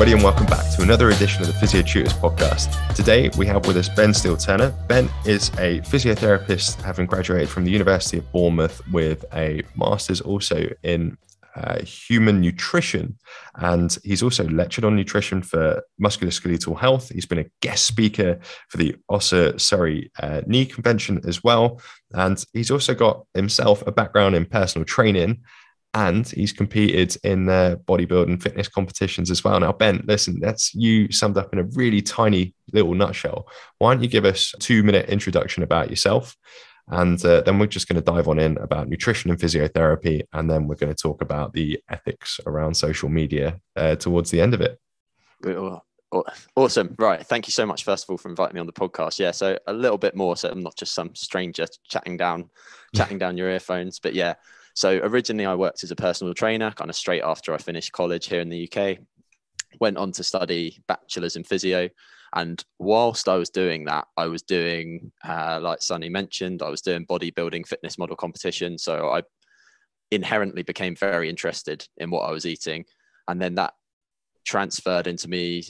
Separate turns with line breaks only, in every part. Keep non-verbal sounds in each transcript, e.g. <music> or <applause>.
everybody, and welcome back to another edition of the Physio Tutors podcast. Today, we have with us Ben Steele Turner. Ben is a physiotherapist, having graduated from the University of Bournemouth with a master's also in uh, human nutrition. And he's also lectured on nutrition for musculoskeletal health. He's been a guest speaker for the OSA Surrey uh, Knee Convention as well. And he's also got himself a background in personal training and he's competed in bodybuilding fitness competitions as well. Now, Ben, listen, that's you summed up in a really tiny little nutshell. Why don't you give us a two minute introduction about yourself? And uh, then we're just going to dive on in about nutrition and physiotherapy. And then we're going to talk about the ethics around social media uh, towards the end of it.
Awesome. Right. Thank you so much, first of all, for inviting me on the podcast. Yeah. So a little bit more. So I'm not just some stranger chatting down, chatting down your earphones. But yeah, so originally, I worked as a personal trainer, kind of straight after I finished college here in the UK. Went on to study bachelor's in physio, and whilst I was doing that, I was doing, uh, like Sunny mentioned, I was doing bodybuilding fitness model competition. So I inherently became very interested in what I was eating, and then that transferred into me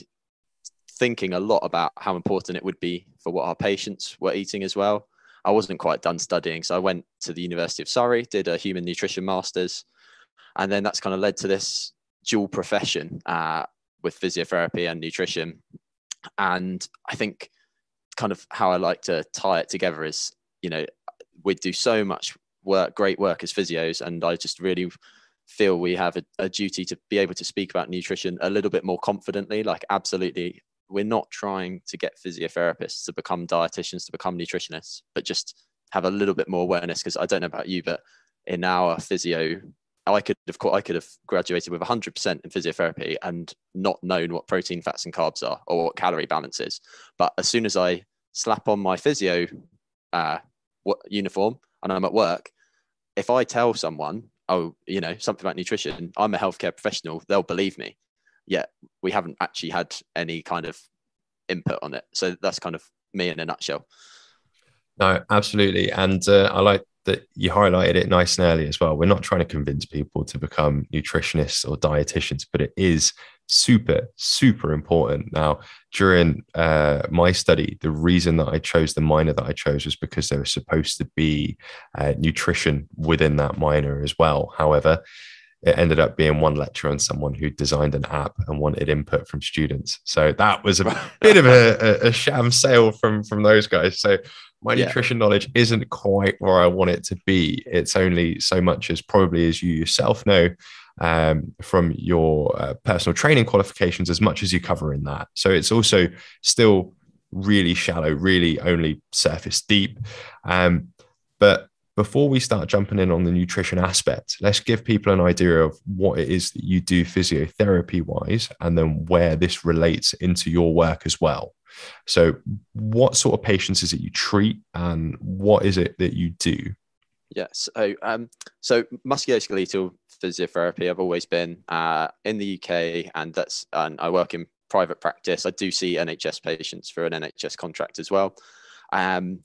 thinking a lot about how important it would be for what our patients were eating as well. I wasn't quite done studying. So I went to the University of Surrey, did a human nutrition master's, and then that's kind of led to this dual profession uh, with physiotherapy and nutrition. And I think kind of how I like to tie it together is, you know, we do so much work, great work as physios, and I just really feel we have a, a duty to be able to speak about nutrition a little bit more confidently. Like, absolutely, we're not trying to get physiotherapists to become dietitians to become nutritionists but just have a little bit more awareness because i don't know about you but in our physio i could have i could have graduated with 100% in physiotherapy and not known what protein fats and carbs are or what calorie balance is. But as soon as i slap on my physio uh, uniform and i'm at work if i tell someone oh you know something about nutrition i'm a healthcare professional they'll believe me yet we haven't actually had any kind of input on it. So that's kind of me in a nutshell.
No, absolutely. And uh, I like that you highlighted it nice and early as well. We're not trying to convince people to become nutritionists or dietitians, but it is super, super important. Now, during uh, my study, the reason that I chose the minor that I chose was because there was supposed to be uh, nutrition within that minor as well. However, it ended up being one lecture on someone who designed an app and wanted input from students. So that was a <laughs> bit of a, a, sham sale from from those guys. So my yeah. nutrition knowledge isn't quite where I want it to be. It's only so much as probably as you yourself know um, from your uh, personal training qualifications, as much as you cover in that. So it's also still really shallow, really only surface deep. Um, but before we start jumping in on the nutrition aspect, let's give people an idea of what it is that you do physiotherapy wise and then where this relates into your work as well. So, what sort of patients is it you treat and what is it that you do?
Yes. So, um, so musculoskeletal physiotherapy, I've always been uh, in the UK and that's, and I work in private practice. I do see NHS patients for an NHS contract as well. Um,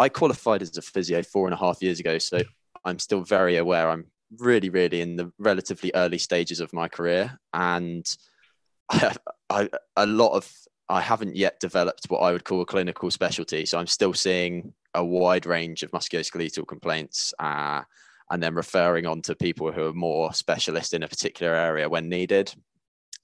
I qualified as a physio four and a half years ago, so I'm still very aware. I'm really, really in the relatively early stages of my career, and <laughs> I, I, a lot of I haven't yet developed what I would call a clinical specialty. So I'm still seeing a wide range of musculoskeletal complaints, uh, and then referring on to people who are more specialist in a particular area when needed.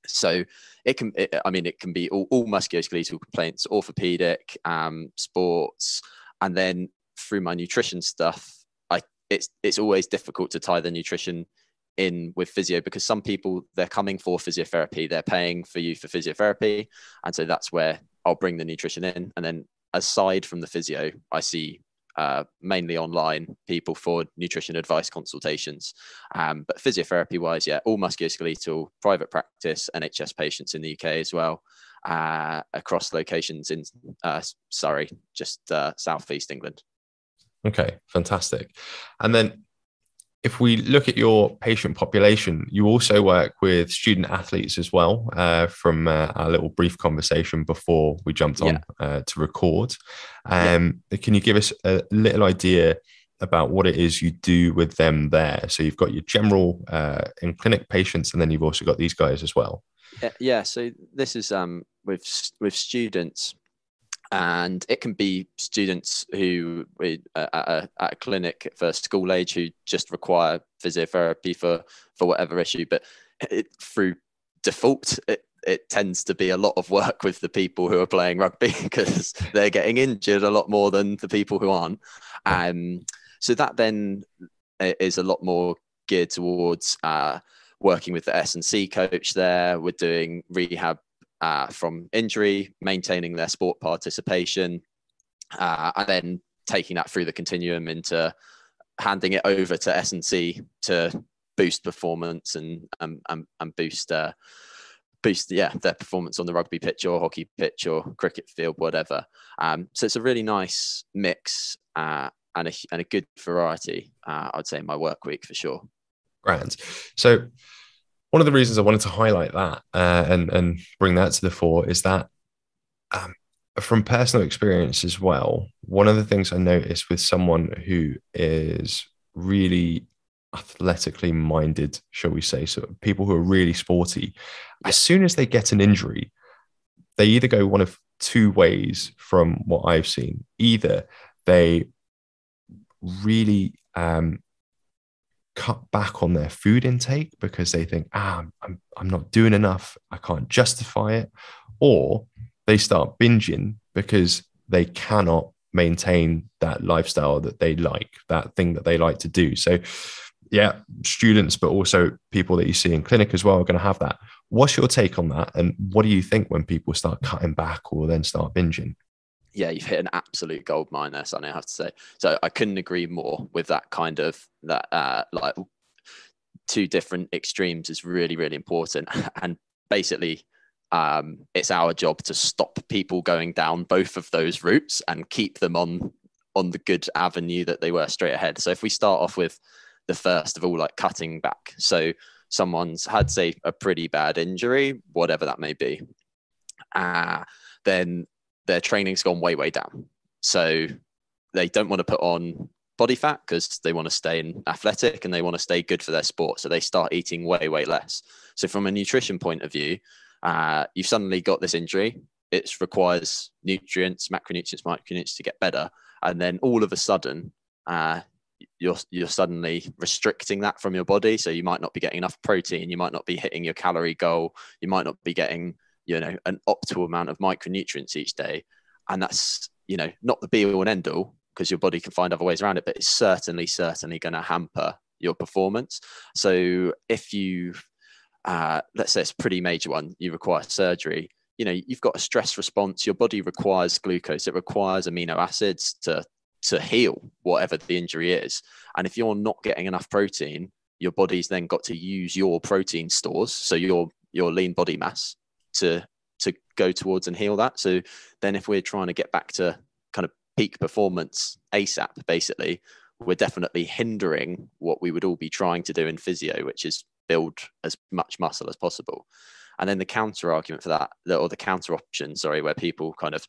So it can, it, I mean, it can be all, all musculoskeletal complaints, orthopedic, um, sports, and then through my nutrition stuff i it's it's always difficult to tie the nutrition in with physio because some people they're coming for physiotherapy. They're paying for you for physiotherapy. And so that's where i'll bring the nutrition in. And then aside from the physio i see uh, mainly online people for nutrition advice consultations. Um, but physiotherapy wise, yeah, all musculoskeletal, private practice, NHS patients in the UK as well uh, across locations in uh, Surrey, just uh, southeast England.
Okay, fantastic. And then if we look at your patient population, you also work with student athletes as well. Uh, from uh, our little brief conversation before we jumped on yeah. uh, to record, um, yeah. can you give us a little idea about what it is you do with them there. So you've got your general uh, in clinic patients, and then you've also got these guys as well.
Yeah. So this is um, with with students, and it can be students who uh, at, a, at a clinic for school age who just require physiotherapy for for whatever issue, but it, through default, it, it tends to be a lot of work with the people who are playing rugby <laughs> because they're getting injured a lot more than the people who aren't. Um, so that then is a lot more geared towards uh, working with the S and C coach there. We're doing rehab uh, from injury, maintaining their sport participation, uh, and then taking that through the continuum into handing it over to S and C to boost performance and and, and, and boost uh, boost yeah their performance on the rugby pitch or hockey pitch or cricket field whatever um, so it's a really nice mix uh, and a, and a good variety uh, i'd say in my work week for sure.
Grand. So one of the reasons i wanted to highlight that uh, and and bring that to the fore is that um, from personal experience as well one of the things i noticed with someone who is really athletically minded, shall we say, so people who are really sporty, as soon as they get an injury, they either go one of two ways from what I've seen. Either they really um, cut back on their food intake because they think, ah, I'm, I'm not doing enough, I can't justify it, or they start binging because they cannot maintain that lifestyle that they like, that thing that they like to do. So yeah, students, but also people that you see in clinic as well are going to have that. What's your take on that? And what do you think when people start cutting back or then start binging?
Yeah, you've hit an absolute gold mine there, Sunny, I have to say. So I couldn't agree more with that kind of that uh like two different extremes is really, really important. <laughs> And basically um, it's our job to stop people going down both of those routes and keep them on on the good avenue that they were straight ahead. So if we start off with the first of all, like cutting back. So someone's had, say, a pretty bad injury, whatever that may be, uh, then their training's gone way, way down. So they don't want to put on body fat because they want to stay in athletic and they want to stay good for their sport. So they start eating way, way less. So from a nutrition point of view, uh, you've suddenly got this injury. It requires nutrients, macronutrients, micronutrients to get better. And then all of a sudden, uh, you're you're suddenly restricting that from your body so you might not be getting enough protein you might not be hitting your calorie goal you might not be getting you know an optimal amount of micronutrients each day and that's you know not the be all and end all because your body can find other ways around it but it's certainly certainly going to hamper your performance so if you uh, let's say it's a pretty major one you require surgery you know you've got a stress response your body requires glucose it requires amino acids to to heal whatever the injury is. And if you're not getting enough protein, your body's then got to use your protein stores, so your your lean body mass, to to go towards and heal that. So then, if we're trying to get back to kind of peak performance ASAP, basically, we're definitely hindering what we would all be trying to do in physio, which is build as much muscle as possible. And then the counter argument for that, or the counter option, sorry, where people kind of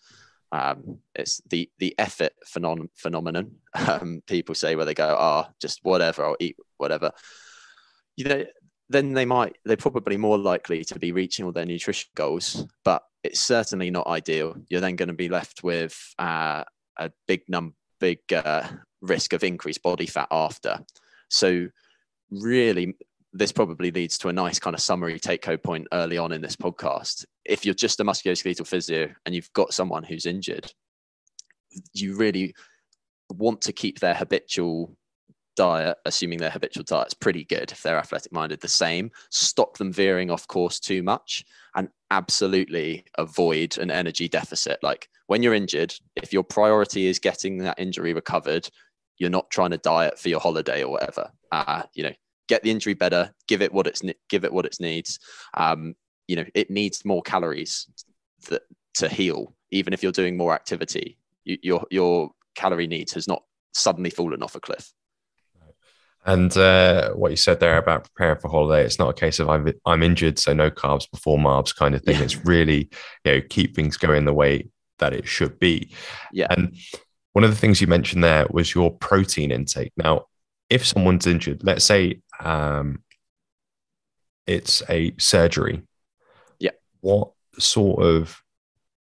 um, it's the the effort phenom- phenomenon. <laughs> Um, people say where they go, ah, oh, just whatever, I'll eat whatever. You know, then they might they're probably more likely to be reaching all their nutrition goals, but it's certainly not ideal. You're then going to be left with uh, a big num big uh, risk of increased body fat after. So really this probably leads to a nice kind of summary take home point early on in this podcast. If you're just a musculoskeletal physio and you've got someone who's injured, you really want to keep their habitual diet, assuming their habitual diet is pretty good, if they're athletic minded, the same. Stop them veering off course too much and absolutely avoid an energy deficit. Like when you're injured, if your priority is getting that injury recovered, you're not trying to diet for your holiday or whatever. Uh, you know, get the injury better, give it what it's give it what it needs. Um, you know, it needs more calories that, to heal, even if you're doing more activity. You, your your calorie needs has not suddenly fallen off a cliff.
And uh, what you said there about preparing for holiday, it's not a case of I'm, I'm injured, so no carbs before marbs kind of thing. Yeah. It's really, you know, keep things going the way that it should be.
Yeah.
And one of the things you mentioned there was your protein intake. Now, if someone's injured, let's say um, it's a surgery.
Yeah.
What sort of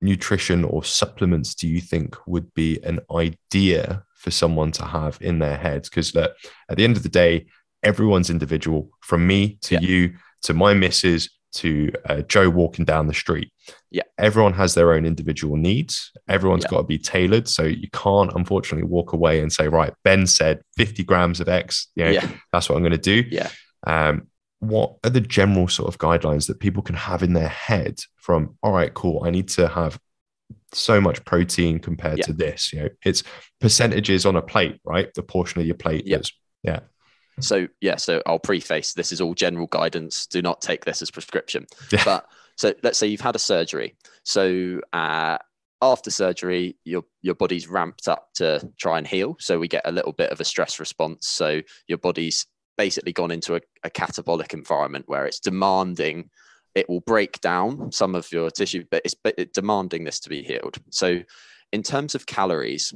nutrition or supplements do you think would be an idea for someone to have in their heads? Because look, at the end of the day, everyone's individual from me to yeah. you to my missus to uh, Joe walking down the street.
Yeah.
Everyone has their own individual needs. Everyone's yeah. got to be tailored. So you can't, unfortunately, walk away and say, right, Ben said 50 grams of X. You know, yeah. That's what I'm going to do.
Yeah.
Um, what are the general sort of guidelines that people can have in their head from all right cool i need to have so much protein compared yeah. to this you know it's percentages on a plate right? The portion of your plate yeah. is yeah.
So yeah so i'll preface this is all general guidance. Do not take this as prescription. Yeah. but so let's say you've had a surgery. So uh, after surgery your your body's ramped up to try and heal. So we get a little bit of a stress response. So your body's basically gone into a, a catabolic environment where it's demanding it will break down some of your tissue, but it's, demanding this to be healed. So, in terms of calories,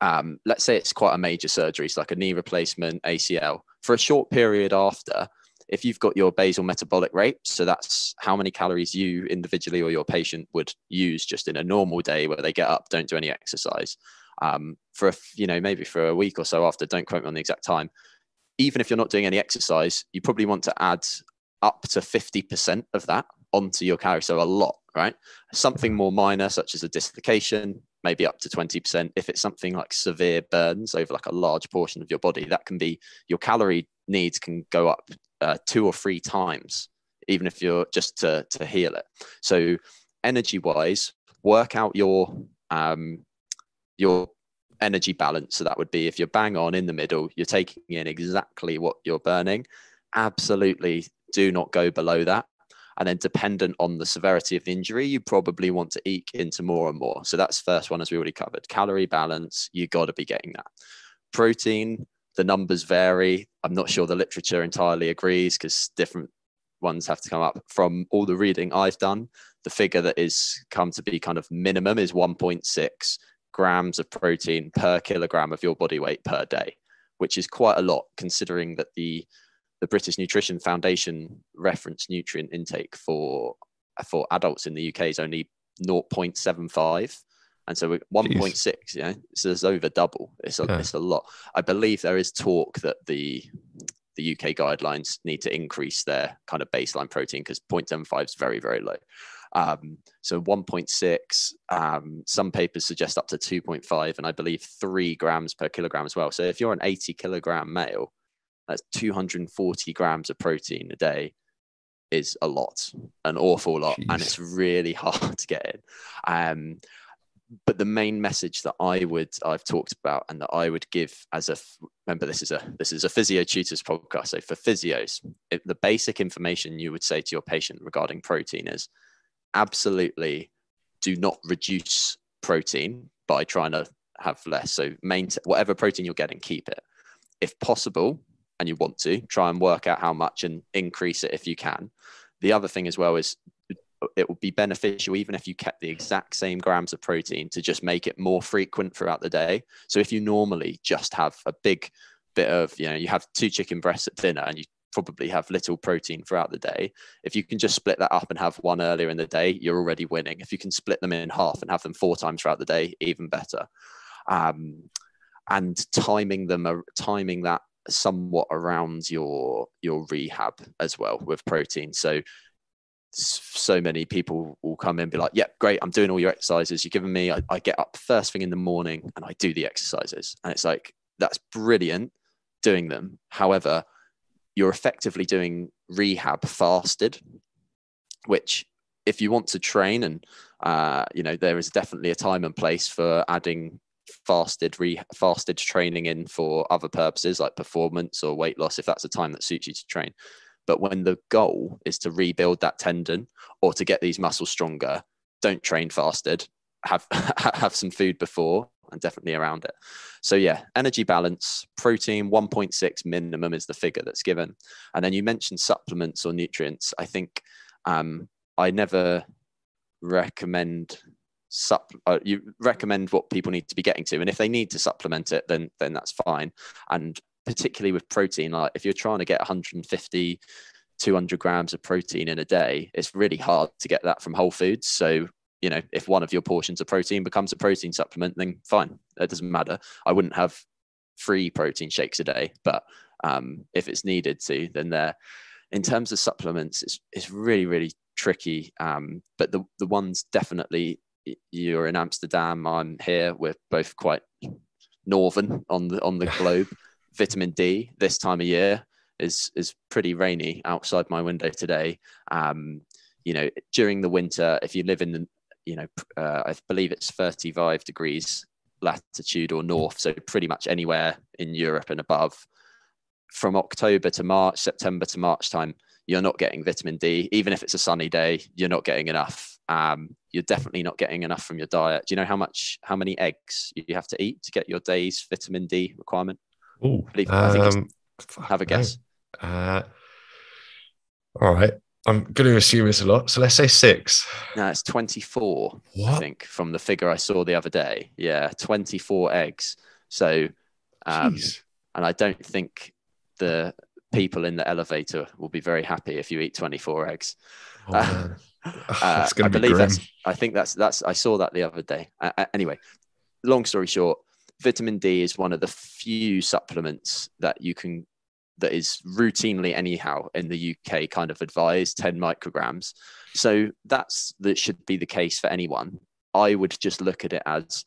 um, let's say it's quite a major surgery, it's like a knee replacement, ACL. For a short period after, if you've got your basal metabolic rate, so that's how many calories you individually or your patient would use just in a normal day where they get up, don't do any exercise. Um, for a, you know maybe for a week or so after, don't quote me on the exact time even if you're not doing any exercise, you probably want to add up to 50% of that onto your calorie. So a lot, right? Something more minor, such as a dislocation, maybe up to 20%. If it's something like severe burns over like a large portion of your body, that can be your calorie needs can go up uh, two or three times, even if you're just to, to heal it. So energy wise, work out your um, your energy balance. So that would be if you're bang on in the middle, you're taking in exactly what you're burning. Absolutely do not go below that. And then, dependent on the severity of the injury, you probably want to eke into more and more. So that's first one, as we already covered. Calorie balance, you got to be getting that. Protein, the numbers vary. I'm not sure the literature entirely agrees because different ones have to come up. From all the reading I've done, the figure that is come to be kind of minimum is 1.6 grams of protein per kilogram of your body weight per day, which is quite a lot considering that the the British Nutrition Foundation reference nutrient intake for for adults in the UK is only 0.75 and so 1.6 yeah? So it's over double. It's a, yeah. it's a lot. I believe there is talk that the the uk guidelines need to increase their kind of baseline protein because 0.75 is very very low. Um, so 1.6, um, some papers suggest up to 2.5, and I believe three grams per kilogram as well. So if you're an 80 kilogram male, that's 240 grams of protein a day is a lot, an awful lot, Jeez. and it's really <laughs> hard to get in. Um, but the main message that I would I've talked about and that I would give as a remember this is a this is a physio tutors podcast. So for physios, it, the basic information you would say to your patient regarding protein is absolutely do not reduce protein by trying to have less. So maintain whatever protein you're getting, keep it. If possible, and you want to, try and work out how much and increase it if you can. The other thing as well is it would be beneficial even if you kept the exact same grams of protein to just make it more frequent throughout the day. So if you normally just have a big bit of, you know, you have two chicken breasts at dinner and you probably have little protein throughout the day. If you can just split that up and have one earlier in the day, you're already winning. If you can split them in half and have them four times throughout the day, even better. Um, and timing them, uh, timing that somewhat around your your rehab as well with protein. So so many people will come in and be like, "Yep, yeah, great, I'm doing all your exercises. You're giving me. I, I get up first thing in the morning and I do the exercises, and it's like that's brilliant doing them. However, you're effectively doing rehab fasted, which if you want to train and uh, you know there is definitely a time and place for adding fasted re fasted training in for other purposes like performance or weight loss if that's a time that suits you to train but when the goal is to rebuild that tendon or to get these muscles stronger don't train fasted have <laughs> have some food before and definitely around it. So yeah, energy balance, protein 1.6 minimum is the figure that's given. And then you mentioned supplements or nutrients. I think um, I never recommend sup uh, you recommend what people need to be getting to and if they need to supplement it then then that's fine. And particularly with protein like if you're trying to get 150 200 grams of protein in a day it's really hard to get that from whole foods. So you know if one of your portions of protein becomes a protein supplement then fine it doesn't matter. I wouldn't have three protein shakes a day but um, if it's needed to then there in terms of supplements it's, it's really really tricky um, but the, the ones definitely you're in Amsterdam, I'm here. We're both quite northern on the on the <laughs> globe. Vitamin D this time of year is is pretty rainy outside my window today. Um, you know, during the winter, if you live in the, you know, uh, I believe it's 35 degrees latitude or north, so pretty much anywhere in Europe and above. From October to March, September to March time, you're not getting vitamin D. Even if it's a sunny day, you're not getting enough. Um, you're definitely not getting enough from your diet. Do you know how much, how many eggs you have to eat to get your day's vitamin D requirement?
Oh, um,
have a guess.
Uh, all right. I'm going to assume it's a lot. So let's say six.
No, it's 24, what? I think, from the figure I saw the other day. Yeah, 24 eggs. So, um, and I don't think the people in the elevator will be very happy if you eat 24 eggs. Oh, uh, <laughs> uh, <laughs> I believe that's. I think that's that's. I saw that the other day. Uh, anyway, long story short, vitamin D is one of the few supplements that you can that is routinely anyhow in the UK kind of advised 10 micrograms. So that's that should be the case for anyone. I would just look at it as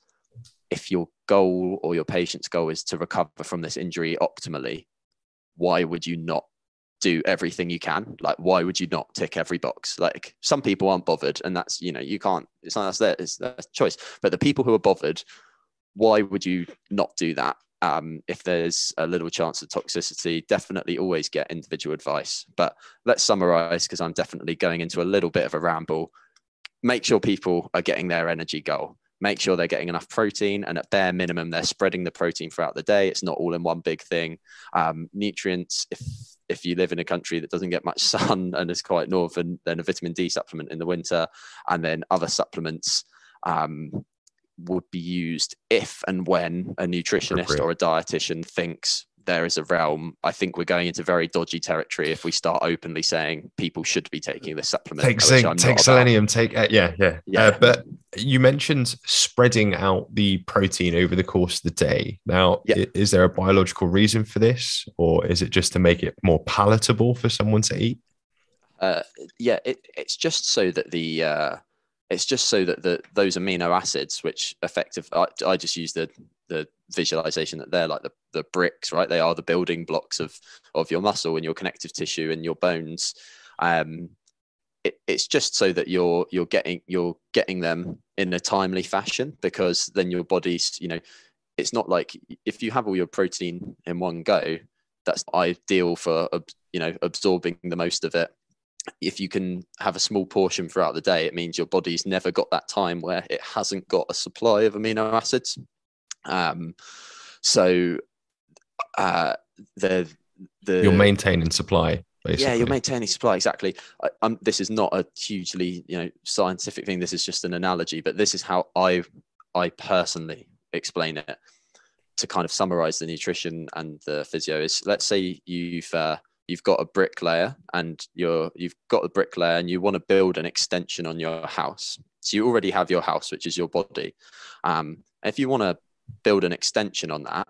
if your goal or your patient's goal is to recover from this injury optimally, why would you not do everything you can. Like why would you not tick every box? Like some people aren't bothered and that's you know you can't it's not that's their, it's their choice. But the people who are bothered why would you not do that? Um, if there's a little chance of toxicity definitely always get individual advice. But let's summarize because i'm definitely going into a little bit of a ramble. Make sure people are getting their energy goal. Make sure they're getting enough protein and at bare minimum they're spreading the protein throughout the day. It's not all in one big thing. Um, nutrients if if you live in a country that doesn't get much <laughs> sun and is quite northern, then a vitamin D supplement in the winter, and then other supplements um, would be used if and when a nutritionist or a dietitian thinks there is a realm. I think we're going into very dodgy territory if we start openly saying people should be taking this supplement.
Take zinc, take selenium, take uh, yeah, yeah. yeah. Uh, but you mentioned spreading out the protein over the course of the day. Now, yeah. is there a biological reason for this, or is it just to make it more palatable for someone to eat?
Uh, yeah, it, it's just so that the uh, it's just so that the those amino acids, which effective, I, I just use the the visualization that they're like the, the bricks, right? They are the building blocks of of your muscle and your connective tissue and your bones. Um, it, it's just so that you're you're getting you're getting them in a timely fashion because then your body's you know it's not like if you have all your protein in one go that's ideal for you know absorbing the most of it if you can have a small portion throughout the day it means your body's never got that time where it hasn't got a supply of amino acids um, so uh, the the
you're maintaining supply. Basically.
Yeah, you're maintaining supply exactly. I, this is not a hugely you know scientific thing. This is just an analogy, but this is how I I personally explain it to kind of summarize the nutrition and the physio. Is let's say you've uh, you've got a brick layer and you're you've got a brick layer and you want to build an extension on your house. So you already have your house, which is your body. Um, if you want to build an extension on that,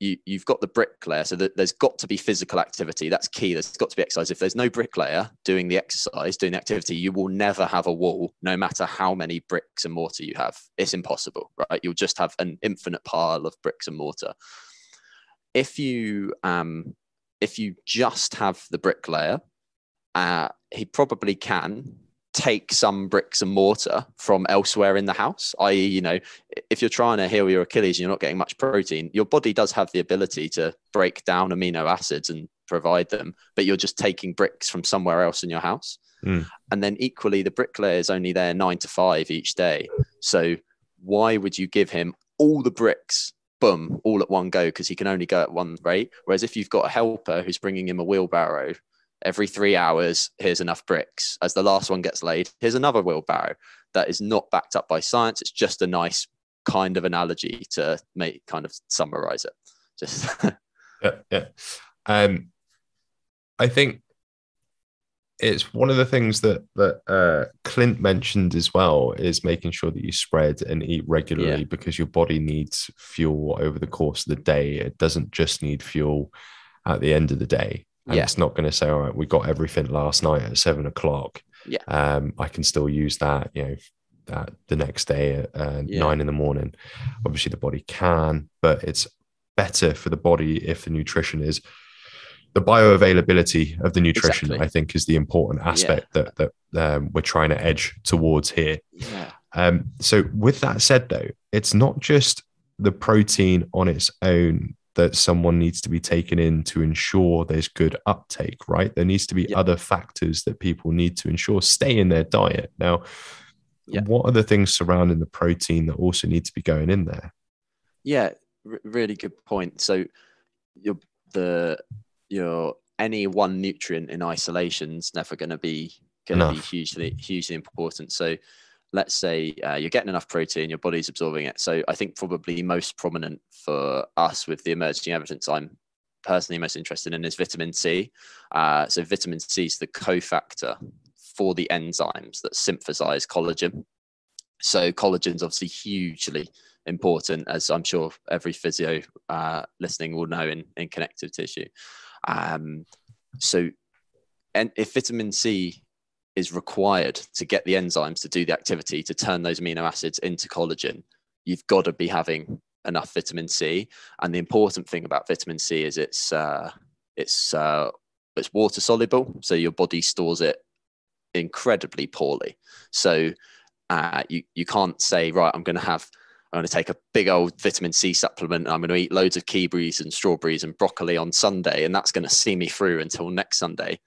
you, you've got the bricklayer. So that there's got to be physical activity. That's key. There's got to be exercise. If there's no bricklayer doing the exercise, doing the activity, you will never have a wall, no matter how many bricks and mortar you have. It's impossible, right? You'll just have an infinite pile of bricks and mortar. If you um, if you just have the bricklayer, uh, he probably can take some bricks and mortar from elsewhere in the house i.e you know if you're trying to heal your achilles and you're not getting much protein your body does have the ability to break down amino acids and provide them but you're just taking bricks from somewhere else in your house. Mm. and then equally the bricklayer is only there nine to five each day. So why would you give him all the bricks boom all at one go? Because he can only go at one rate. Whereas if you've got a helper who's bringing him a wheelbarrow every three hours, here's enough bricks. As the last one gets laid, here's another wheelbarrow. That is not backed up by science. It's just a nice kind of analogy to make kind of summarize it. Just <laughs>
yeah, yeah. Um, I think it's one of the things that that uh, Clint mentioned as well is making sure that you spread and eat regularly yeah. because your body needs fuel over the course of the day. It doesn't just need fuel at the end of the day. And yeah. it's not going to say, all right, we got everything last night at seven o'clock.
Yeah.
Um, I can still use that, you know, that the next day at uh, yeah. nine in the morning. Obviously, the body can, but it's better for the body if the nutrition is the bioavailability of the nutrition. Exactly. I think is the important aspect yeah. that that um, we're trying to edge towards here.
Yeah.
Um, so, with that said, though, it's not just the protein on its own that someone needs to be taken in to ensure there's good uptake, right? There needs to be other factors that people need to ensure stay in their diet. Now, what are the things surrounding the protein that also need to be going in there?
Yeah, r- really good point. So, your the your any one nutrient in isolation is never going to be going to be hugely hugely important. So, let's say uh, you're getting enough protein, your body's absorbing it. So I think probably most prominent for us with the emerging evidence I'm personally most interested in is vitamin C. Uh, so vitamin C is the cofactor for the enzymes that synthesize collagen. So collagen is obviously hugely important, as I'm sure every physio uh, listening will know in, in connective tissue. Um, so, and if vitamin C is required to get the enzymes to do the activity to turn those amino acids into collagen, you've got to be having enough vitamin C. And the important thing about vitamin C is it's uh, it's uh, it's water soluble, so your body stores it incredibly poorly. So uh, you you can't say right, I'm going to have I'm going to take a big old vitamin C supplement. I'm going to eat loads of kiwis and strawberries and broccoli on Sunday, and that's going to see me through until next Sunday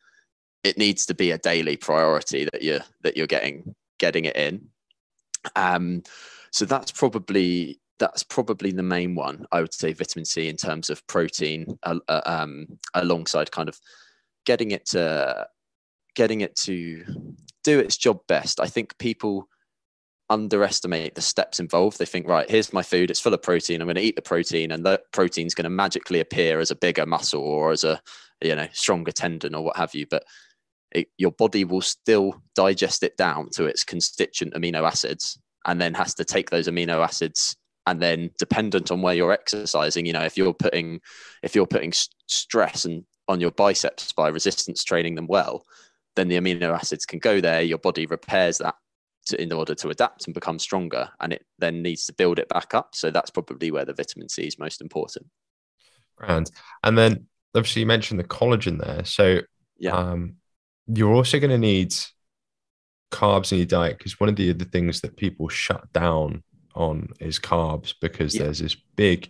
it needs to be a daily priority that you're that you're getting getting it in. Um, so that's probably that's probably the main one. I would say vitamin C in terms of protein, uh, uh, um, alongside kind of getting it to getting it to do its job best. I think people underestimate the steps involved. They think, right, here's my food, it's full of protein. I'm going to eat the protein, and that protein's going to magically appear as a bigger muscle or as a you know stronger tendon or what have you. But it, your body will still digest it down to its constituent amino acids and then has to take those amino acids and then dependent on where you're exercising you know if you're putting if you're putting stress and on your biceps by resistance training them well then the amino acids can go there your body repairs that to, in order to adapt and become stronger and it then needs to build it back up. So that's probably where the vitamin c is most important.
And and then obviously you mentioned the collagen there. So
yeah. um,
you're also going to need carbs in your diet because one of the other things that people shut down on is carbs because yeah. there's this big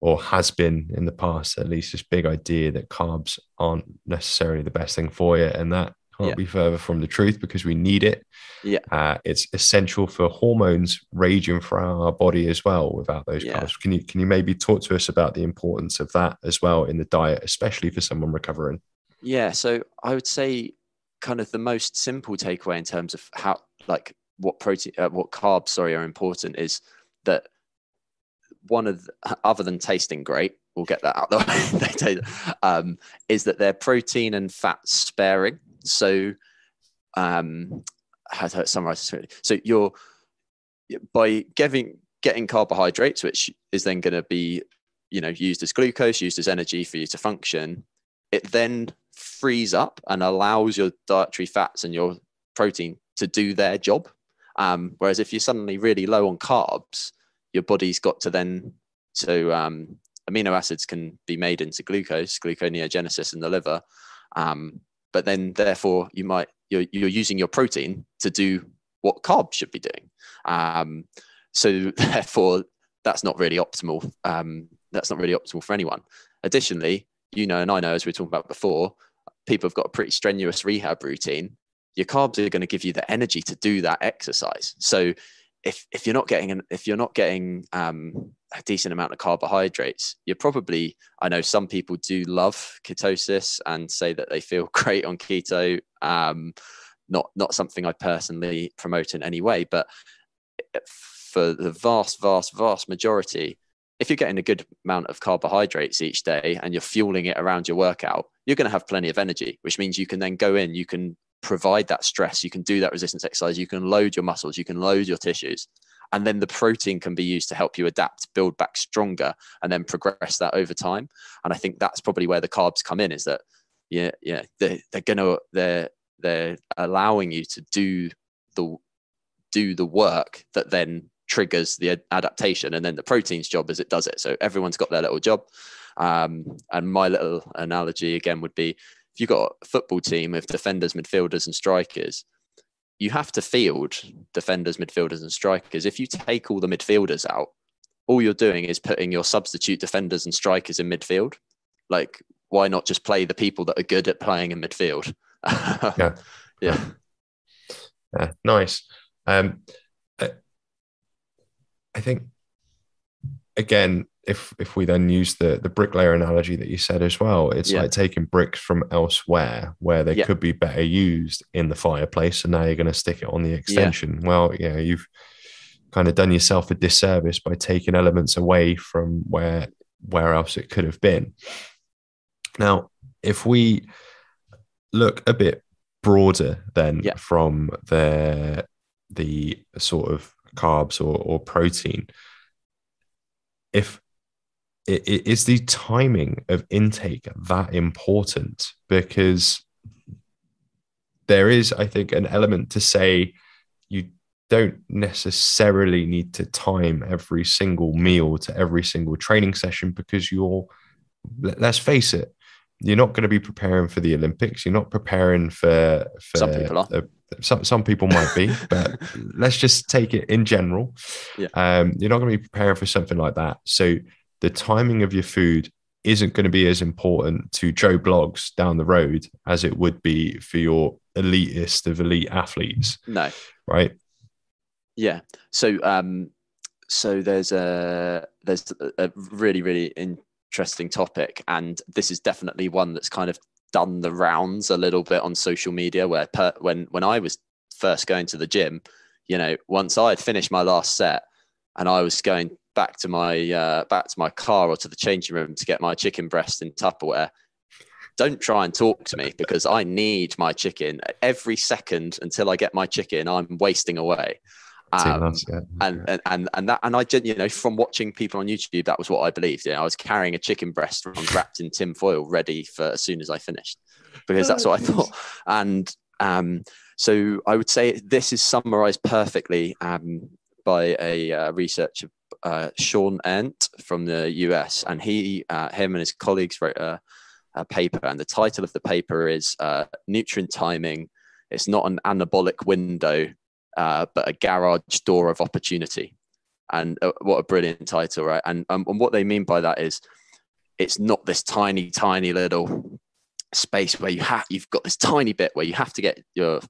or has been in the past at least this big idea that carbs aren't necessarily the best thing for you and that can't yeah. be further from the truth because we need it
yeah uh,
it's essential for hormones raging through our body as well without those yeah. carbs can you can you maybe talk to us about the importance of that as well in the diet especially for someone recovering
yeah, so I would say kind of the most simple takeaway in terms of how like what protein uh, what carbs sorry are important is that one of the, <laughs> other than tasting great we'll get that out the <laughs> way um, is that they're protein and fat sparing. So um how to summarize this so you're by giving getting carbohydrates which is then going to be you know used as glucose used as energy for you to function it then frees up and allows your dietary fats and your protein to do their job. Um, whereas if you're suddenly really low on carbs, your body's got to then so um, amino acids can be made into glucose, gluconeogenesis in the liver. Um, but then therefore you might you're, you're using your protein to do what carbs should be doing. Um, so <laughs> therefore that's not really optimal. Um, that's not really optimal for anyone. Additionally, you know, and I know as we were talking about before, people have got a pretty strenuous rehab routine, your carbs are going to give you the energy to do that exercise. So if if you're not getting an, if you're not getting um, a decent amount of carbohydrates, you're probably, I know some people do love ketosis and say that they feel <laughs> great on keto. Um, not, not something I personally promote in any way, but for the vast, vast, vast majority, if you're getting a good amount of carbohydrates each day and you're fueling it around your workout, you're going to have plenty of energy, which means you can then go in, you can provide that stress, you can do that resistance exercise, you can load your muscles, you can load your tissues. And then the protein can be used to help you adapt, build back stronger, and then progress that over time. And I think that's probably where the carbs come in is that, yeah, yeah, they're, they're going to, they're, they're allowing you to do the, do the work that then triggers the adaptation and then the protein's job is it does it. So everyone's got their little job. Um, and my little analogy again would be if you've got a football team with defenders midfielders and strikers you have to field defenders midfielders and strikers. If you take all the midfielders out all you're doing is putting your substitute defenders and strikers in midfield. Like why not just play the people that are good at playing in midfield? <laughs>
Yeah.
Yeah.
Yeah. Nice. Um I think again, if if we then use the the bricklayer analogy that you said as well, it's yeah. like taking bricks from elsewhere where they yeah. could be better used in the fireplace, and now you're going to stick it on the extension. Yeah. Well, yeah, you've kind of done yourself a disservice by taking elements away from where where else it could have been. Now, if we look a bit broader then from the the sort of carbs or, or protein if it, it, is the timing of intake that important? Because there is i think an element to say you don't necessarily need to time every single meal to every single training session because you're let's face it you're not going to be preparing for the olympics. You're not preparing for, for
some people are
some some people might be, <laughs> but let's just take it in general.
Yeah.
Um, you're not going to be preparing for something like that. So the timing of your food isn't going to be as important to Joe Bloggs down the road as it would be for your elitist of elite athletes.
No.
Right.
Yeah. So um so there's a there's a really really interesting topic and this is definitely one that's kind of done the rounds a little bit on social media where per, when when I was first going to the gym, you know, once I had finished my last set and I was going back to my uh, back to my car or to the changing room to get my chicken breast in Tupperware, don't try and talk to me because I need my chicken every second until I get my chicken. I'm wasting away. Um, and, and and and that and I did you know from watching people on YouTube that was what I believed. You know, I was carrying a chicken breast wrapped in tin foil, ready for as soon as I finished, because that's what I thought. And um, so I would say this is summarized perfectly um, by a uh, researcher, uh, Shawn Arent from the US, and he, uh, him and his colleagues wrote a, a, paper, and the title of the paper is uh, "Nutrient Timing." It's not an anabolic window uh, but a garage door of opportunity. And uh, what a brilliant title, right? And, um, and what they mean by that is it's not this tiny, tiny little space where you have you've got this tiny bit where you have to get your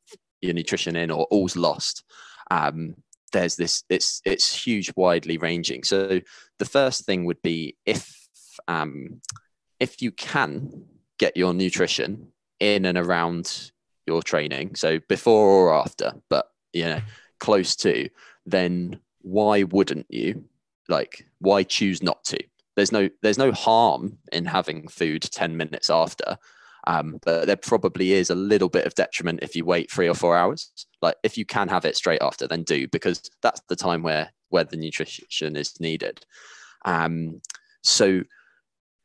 your nutrition in or all's lost. Um, there's this it's it's huge, widely ranging. So the first thing would be if um, if you can get your nutrition in and around your training, so before or after, but you know, close to, then why wouldn't you? Like, why choose not to? There's no there's no harm in having food 10 minutes after. Um, but there probably is a little bit of detriment if you wait three or four hours. Like if you can have it straight after, then do because that's the time where where the nutrition is needed. Um, so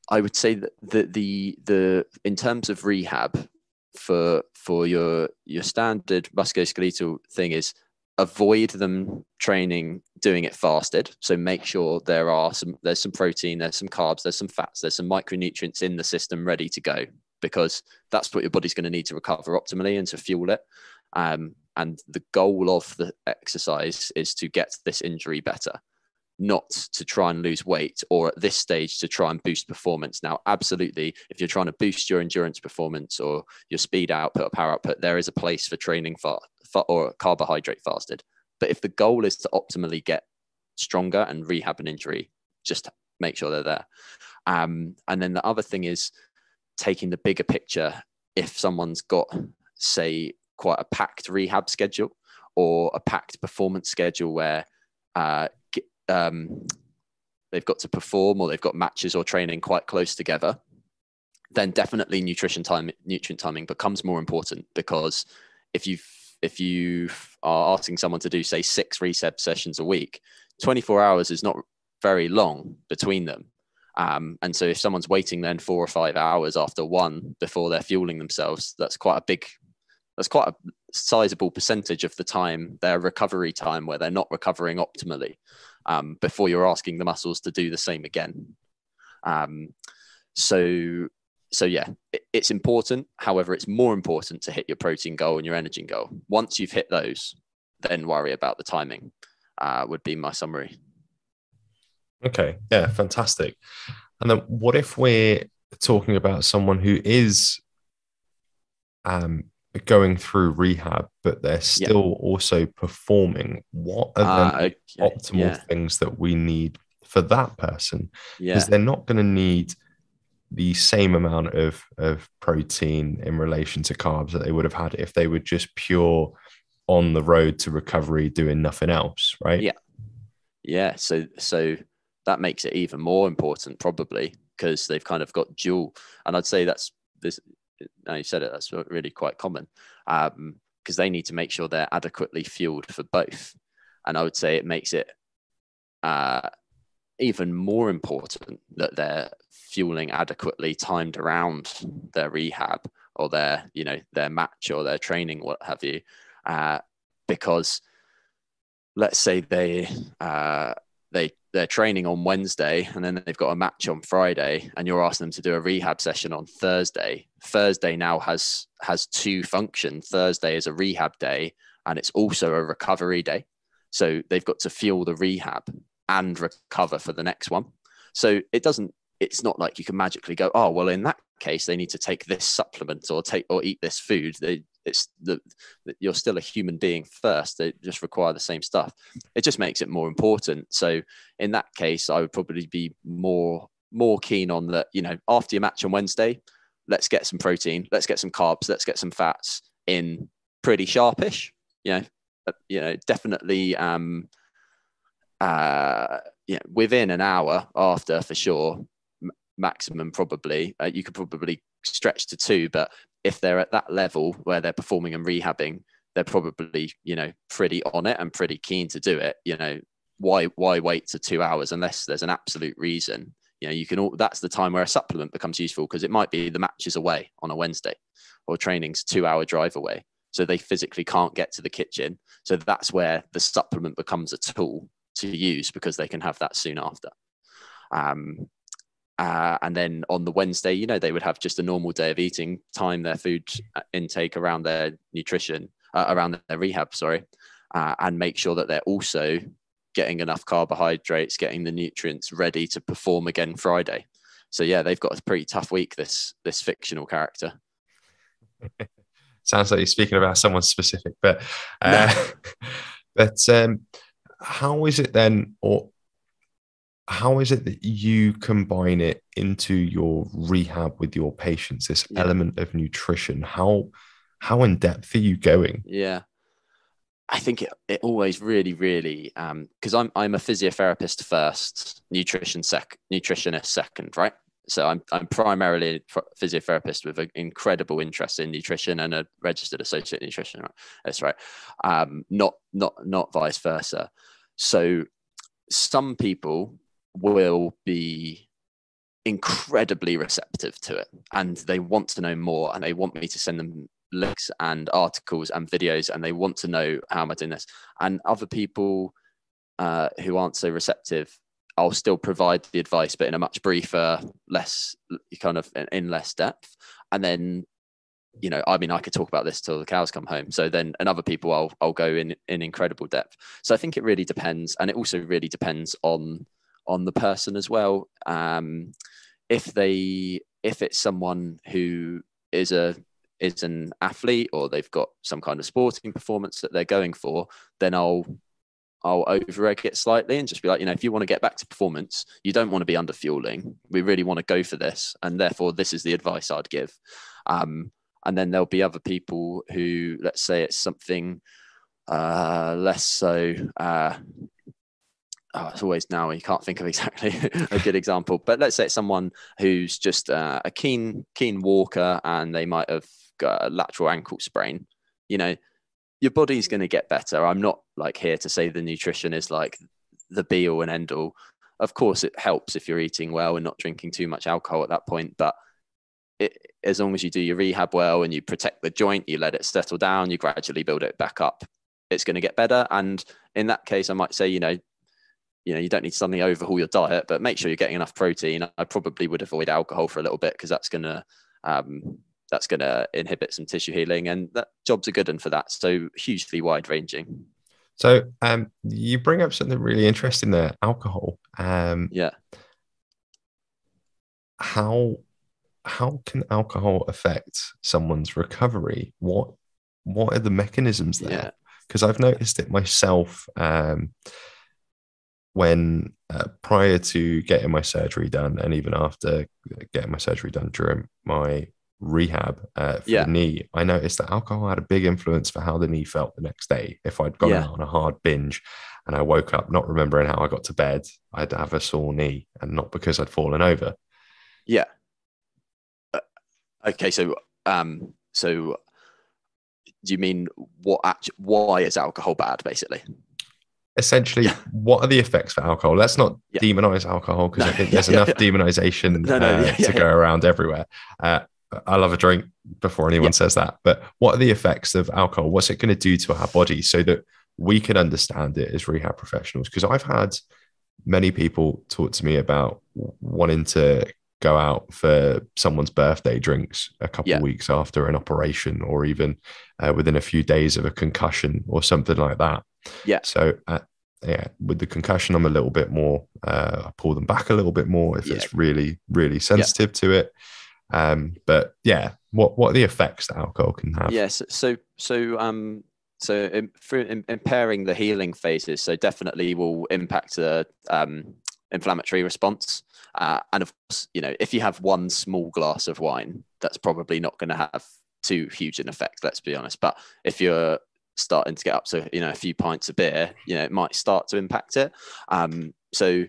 I would say that the the the in terms of rehab, for for your your standard musculoskeletal thing is avoid them training doing it fasted. So make sure there are some there's some protein there's some carbs there's some fats there's some micronutrients in the system ready to go because that's what your body's going to need to recover optimally and to fuel it. Um, and the goal of the exercise is to get this injury better not to try and lose weight or at this stage to try and boost performance. Now, absolutely, if you're trying to boost your endurance performance or your speed output or power output, there is a place for training for, for or carbohydrate fasted. But if the goal is to optimally get stronger and rehab an injury, just make sure they're there. Um, and then the other thing is taking the bigger picture. If someone's got, say, quite a packed rehab schedule or a packed performance schedule where uh, um, they've got to perform or they've got matches or training quite close together, then definitely nutrition time, nutrient timing becomes more important because if you if you are asking someone to do say six rehab sessions a week, 24 hours is not very long between them. Um, and so if someone's waiting then four or five hours after one before they're fueling themselves, that's quite a big, that's quite a sizable percentage of the time, their recovery time where they're not recovering optimally um, before you're asking the muscles to do the same again. Um, so, so yeah, it, it's important. However, it's more important to hit your protein goal and your energy goal. Once you've hit those, then worry about the timing. Uh, would be my summary.
Okay, yeah, fantastic. And then what if we're talking about someone who is um, going through rehab, but they're still yeah. also performing? What are uh, the okay. optimal yeah. things that we need for that person? Because yeah. they're not going to need the same amount of, of protein in relation to carbs that they would have had if they were just pure on the road to recovery doing nothing else, right?
Yeah. Yeah. So so that makes it even more important probably because they've kind of got dual and i'd say that's this now you said it that's really quite common because um, they need to make sure they're adequately fueled for both. And i would say it makes it uh, even more important that they're fueling adequately timed around their rehab or their you know their match or their training what have you uh, because let's say they uh, they they're training on Wednesday and then they've got a match on Friday and you're asking them to do a rehab session on Thursday. Thursday now has has two functions. Thursday is a rehab day and it's also a recovery day. So they've got to fuel the rehab and recover for the next one. So it doesn't it's not like you can magically go, oh well in that case they need to take this supplement or take or eat this food. They it's the you're still a human being first they just require the same stuff. It just makes it more important. So in that case i would probably be more more keen on that you know after your match on wednesday let's get some protein let's get some carbs let's get some fats in pretty sharpish you know you know definitely um uh know, within an hour after for sure maximum probably uh, you could probably stretch to two but if they're at that level where they're performing and rehabbing, they're probably, you know, pretty on it and pretty keen to do it. You know, why why wait to two hours unless there's an absolute reason? You know, you can all that's the time where a supplement becomes useful because it might be the match is away on a Wednesday or training's two hour drive away. So they physically can't get to the kitchen. So that's where the supplement becomes a tool to use because they can have that soon after. Um, uh, and then on the Wednesday, you know, they would have just a normal day of eating, time their food uh, intake around their nutrition, uh, around their rehab, sorry, uh, and make sure that they're also getting enough carbohydrates, getting the nutrients ready to perform again Friday. So yeah, they've got a pretty tough week. This this fictional character. <laughs>
Sounds like you're speaking about someone specific, but uh, <laughs> but um, how is it then, or how is it that you combine it into your rehab with your patients this yeah. element of nutrition? How how in depth are you going?
Yeah. I think it, it always really really um because i'm i'm a physiotherapist first nutrition sec nutritionist second right? So i'm i'm primarily a physiotherapist with an incredible interest in nutrition and a registered associate nutrition right? that's right? Um not not not vice versa. So some people will be incredibly receptive to it and they want to know more and they want me to send them links and articles and videos and they want to know how am I doing this. And other people uh, who aren't so receptive, I'll still provide the advice, but in a much briefer, less kind of in less depth. And then, you know, I mean, I could talk about this till the cows come home. So then, and other people, I'll I'll go in in incredible depth. So I think it really depends, and it also really depends on on the person as well. Um, if they if it's someone who is a is an athlete or they've got some kind of sporting performance that they're going for, then I'll I'll over egg it slightly and just be like, you know, if you want to get back to performance, you don't want to be under fueling. We really want to go for this, and therefore, this is the advice I'd give. Um, and then there'll be other people who, let's say, it's something uh, less so. Uh, oh, it's always now you can't think of exactly <laughs> a good example, but let's say it's someone who's just uh, a keen keen walker and they might have got a lateral ankle sprain. You know, your body's going to get better. I'm not like here to say the nutrition is like the be all and end all. Of course, it helps if you're eating well and not drinking too much alcohol at that point, but it, as long as you do your rehab well and you protect the joint, you let it settle down, you gradually build it back up, it's going to get better. And in that case, I might say, you know, you know, you don't need to suddenly overhaul your diet, but make sure you're getting enough protein. I probably would avoid alcohol for a little bit because that's going to um, that's going to inhibit some tissue healing, and that jobs are good and for that. So hugely wide ranging.
So um, you bring up something really interesting there, alcohol. Um,
yeah.
How how can alcohol affect someone's recovery? What what are the mechanisms there? Because I've noticed it myself. Um, when uh, prior to getting my surgery done, and even after getting my surgery done during my rehab uh, for yeah. the knee, I noticed that alcohol had a big influence for how the knee felt the next day. If I'd gone yeah. on a hard binge and I woke up not remembering how I got to bed, I'd have a sore knee, and not because I'd fallen over.
Yeah. Uh, okay, so um, so do you mean what? Act- why is alcohol bad, basically?
Essentially yeah. what are the effects for alcohol let's not yeah. demonize alcohol because no, i think <laughs> there's yeah, enough demonization no, no, uh, to go around everywhere uh, i love a drink before anyone says that but what are the effects of alcohol what's it going to do to our body so that we can understand it as rehab professionals because i've had many people talk to me about wanting to go out for someone's birthday drinks a couple yeah. of weeks after an operation or even uh, within a few days of a concussion or something like that.
Yeah.
So, uh, yeah, with the concussion, I'm a little bit more, uh, I pull them back a little bit more if yeah. it's really, really sensitive yeah. to it. Um, but yeah, what, what are the effects that alcohol can have?
Yes. So, so, um, so in, through impairing the healing phases, so definitely will impact the um, inflammatory response. Uh, and of course, you know, if you have one small glass of wine, that's probably not going to have too huge an effect. Let's be honest. But if you're starting to get up to you know a few pints of beer, you know, it might start to impact it. Um, so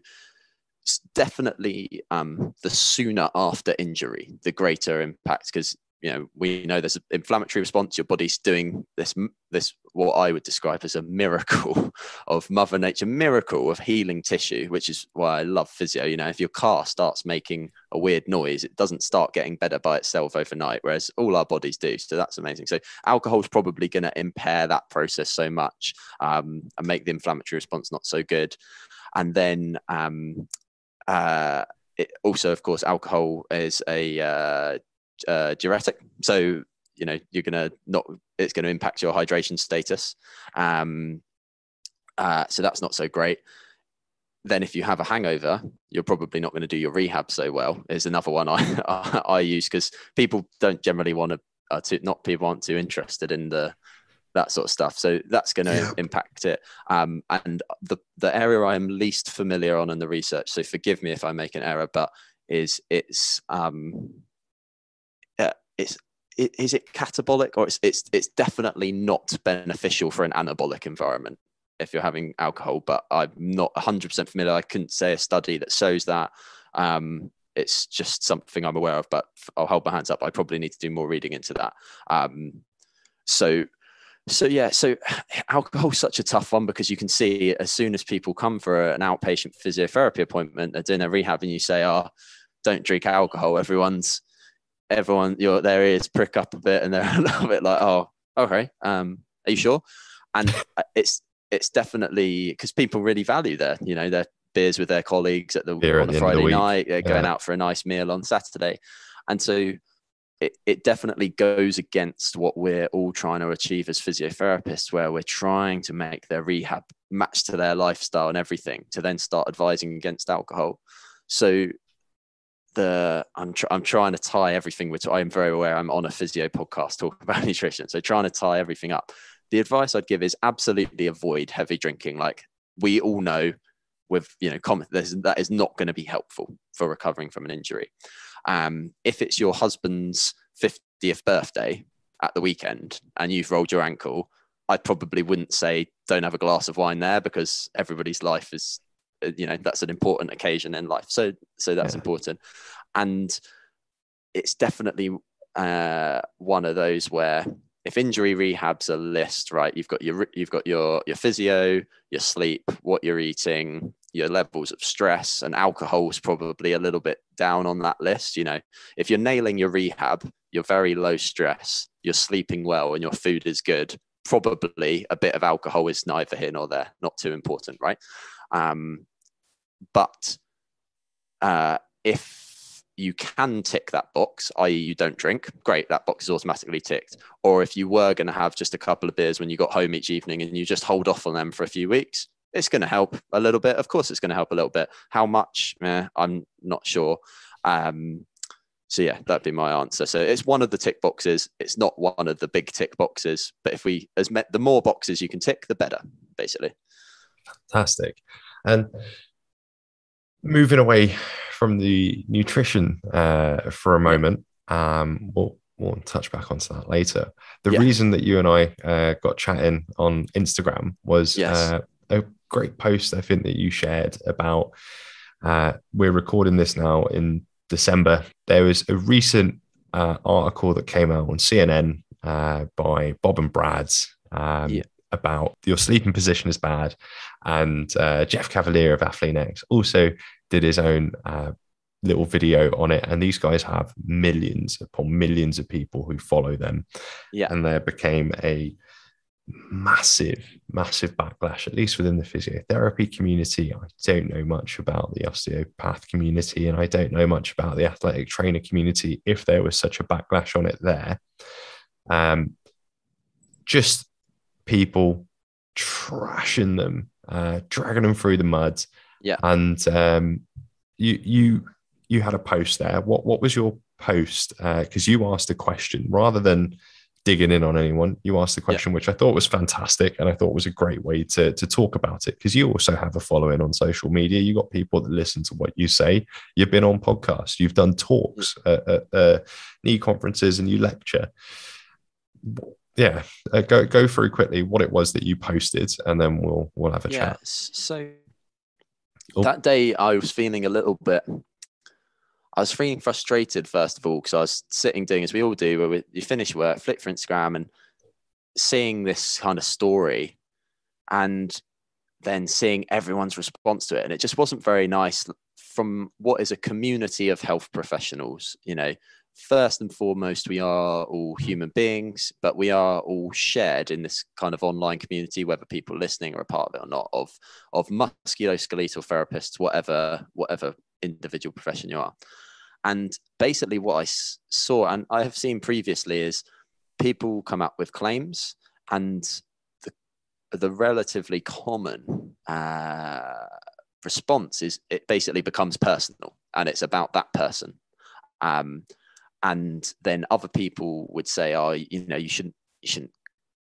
definitely um, the sooner after injury, the greater impact because you know we know there's an inflammatory response your body's doing this this what i would describe as a miracle <laughs> of mother nature miracle of healing tissue which is why i love physio. You know if your car starts making a weird noise it doesn't start getting better by itself overnight whereas all our bodies do. So that's amazing. So alcohol is probably going to impair that process so much um, and make the inflammatory response not so good. And then um, uh, it also, of course, alcohol is a uh, uh, diuretic. So you know you're gonna not it's going to impact your hydration status. Um, uh, so that's not so great. Then if you have a hangover, you're probably not going to do your rehab so well. Is another one I <laughs> I use because people don't generally want to. Uh, to not people aren't too interested in the that sort of stuff. So that's going to yeah. impact it. Um, and the the area I am least familiar on in the research, so forgive me if I make an error, but is it's um, it's is it catabolic or it's it's it's definitely not beneficial for an anabolic environment if you're having alcohol but i'm not 100% familiar. I couldn't say a study that shows that. Um, it's just something i'm aware of but i'll hold my hands up. I probably need to do more reading into that. Um, so so yeah so <sighs> alcohol's such a tough one because you can see as soon as people come for an outpatient physiotherapy appointment they're doing a rehab and you say oh don't drink alcohol everyone's everyone your their ears prick up a bit and they're <laughs> a little bit like, oh, okay, um, are you sure? And it's it's definitely because people really value their you know their beers with their colleagues at the Beer on a Friday night, uh, going yeah. out for a nice meal on Saturday, and so. It, it definitely goes against what we're all trying to achieve as physiotherapists, where we're trying to make their rehab match to their lifestyle and everything to then start advising against alcohol. So the I'm tr- I'm trying to tie everything which I'm very aware I'm on a physio podcast talking about <laughs> nutrition. So trying to tie everything up. The advice I'd give is absolutely avoid heavy drinking. Like we all know with you know that is not going to be helpful for recovering from an injury um, if it's your husband's 50th birthday at the weekend and you've rolled your ankle i probably wouldn't say don't have a glass of wine there because everybody's life is you know that's an important occasion in life so so that's yeah. important and it's definitely uh, one of those where if injury rehab's a list, right? You've got your you've got your your physio, your sleep, what you're eating, your levels of stress, and alcohol is probably a little bit down on that list. You know, if you're nailing your rehab, you're very low stress, you're sleeping well, and your food is good. Probably a bit of alcohol is neither here nor there, not too important, right? Um, but uh, if you can tick that box, i.e., you don't drink, great, that box is automatically ticked. Or if you were going to have just a couple of beers when you got home each evening and you just hold off on them for a few weeks, it's going to help a little bit. Of course, it's going to help a little bit. How much? Eh, I'm not sure. Um, so yeah, that'd be my answer. So it's one of the tick boxes. It's not one of the big tick boxes, but if we as met the more boxes you can tick, the better, basically.
Fantastic. And moving away from the nutrition uh, for a moment, um, we'll, we'll touch back onto that later. The yeah. reason that you and I uh, got chatting on Instagram was yes. uh, a great post I think that you shared about. Uh, we're recording this now in December. There was a recent uh, article that came out on CNN uh, by Bob and Brad's. Um, yeah about your sleeping position is bad. And uh, Jeff Cavaliere of Athlean-X also did his own uh, little video on it. And these guys have millions upon millions of people who follow them.
Yeah.
And there became a massive, massive backlash, at least within the physiotherapy community. I don't know much about the osteopath community, and I don't know much about the athletic trainer community if there was such a backlash on it there. Um, just people trashing them, uh, dragging them through the mud.
Yeah.
And um, you you you had a post there. What what was your post? Because uh, you asked a question rather than digging in on anyone. You asked the question, yeah. which I thought was fantastic, and I thought was a great way to to talk about it. Because you also have a following on social media. You got people that listen to what you say. You've been on podcasts. You've done talks mm. at, at uh, knee conferences, and you lecture yeah, uh, go go through quickly what it was that you posted, and then we'll we'll have a yeah, chat.
So oh. that day, I was feeling a little bit. I was feeling frustrated first of all because I was sitting doing as we all do, where we, you finish work, flick for Instagram, and seeing this kind of story, and then seeing everyone's response to it, and it just wasn't very nice from what is a community of health professionals. You know, first and foremost, we are all human beings, but we are all shared in this kind of online community, whether people listening are a part of it or not, of of musculoskeletal therapists, whatever whatever individual profession you are. And basically, what I saw and I have seen previously is people come up with claims, and the the relatively common uh, response is it basically becomes personal, and it's about that person. Um, and then other people would say oh you know you shouldn't you shouldn't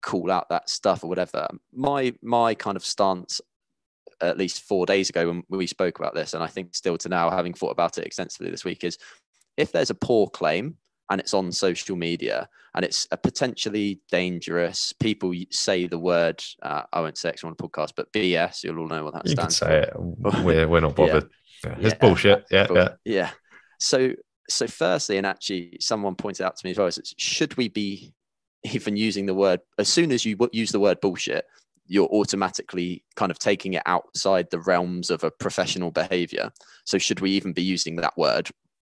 call out that stuff or whatever my my kind of stance at least four days ago when we spoke about this and i think still to now having thought about it extensively this week is if there's a poor claim and it's on social media and it's a potentially dangerous people say the word uh, i won't say it on a podcast but bs you'll all know what that
you
stands
can say for. it we're, we're not <laughs> bothered yeah. Yeah, it's yeah. bullshit yeah, yeah
yeah so so firstly, and actually someone pointed out to me as well, is should we be even using the word as soon as you use the word bullshit, you're automatically kind of taking it outside the realms of a professional behavior. So should we even be using that word?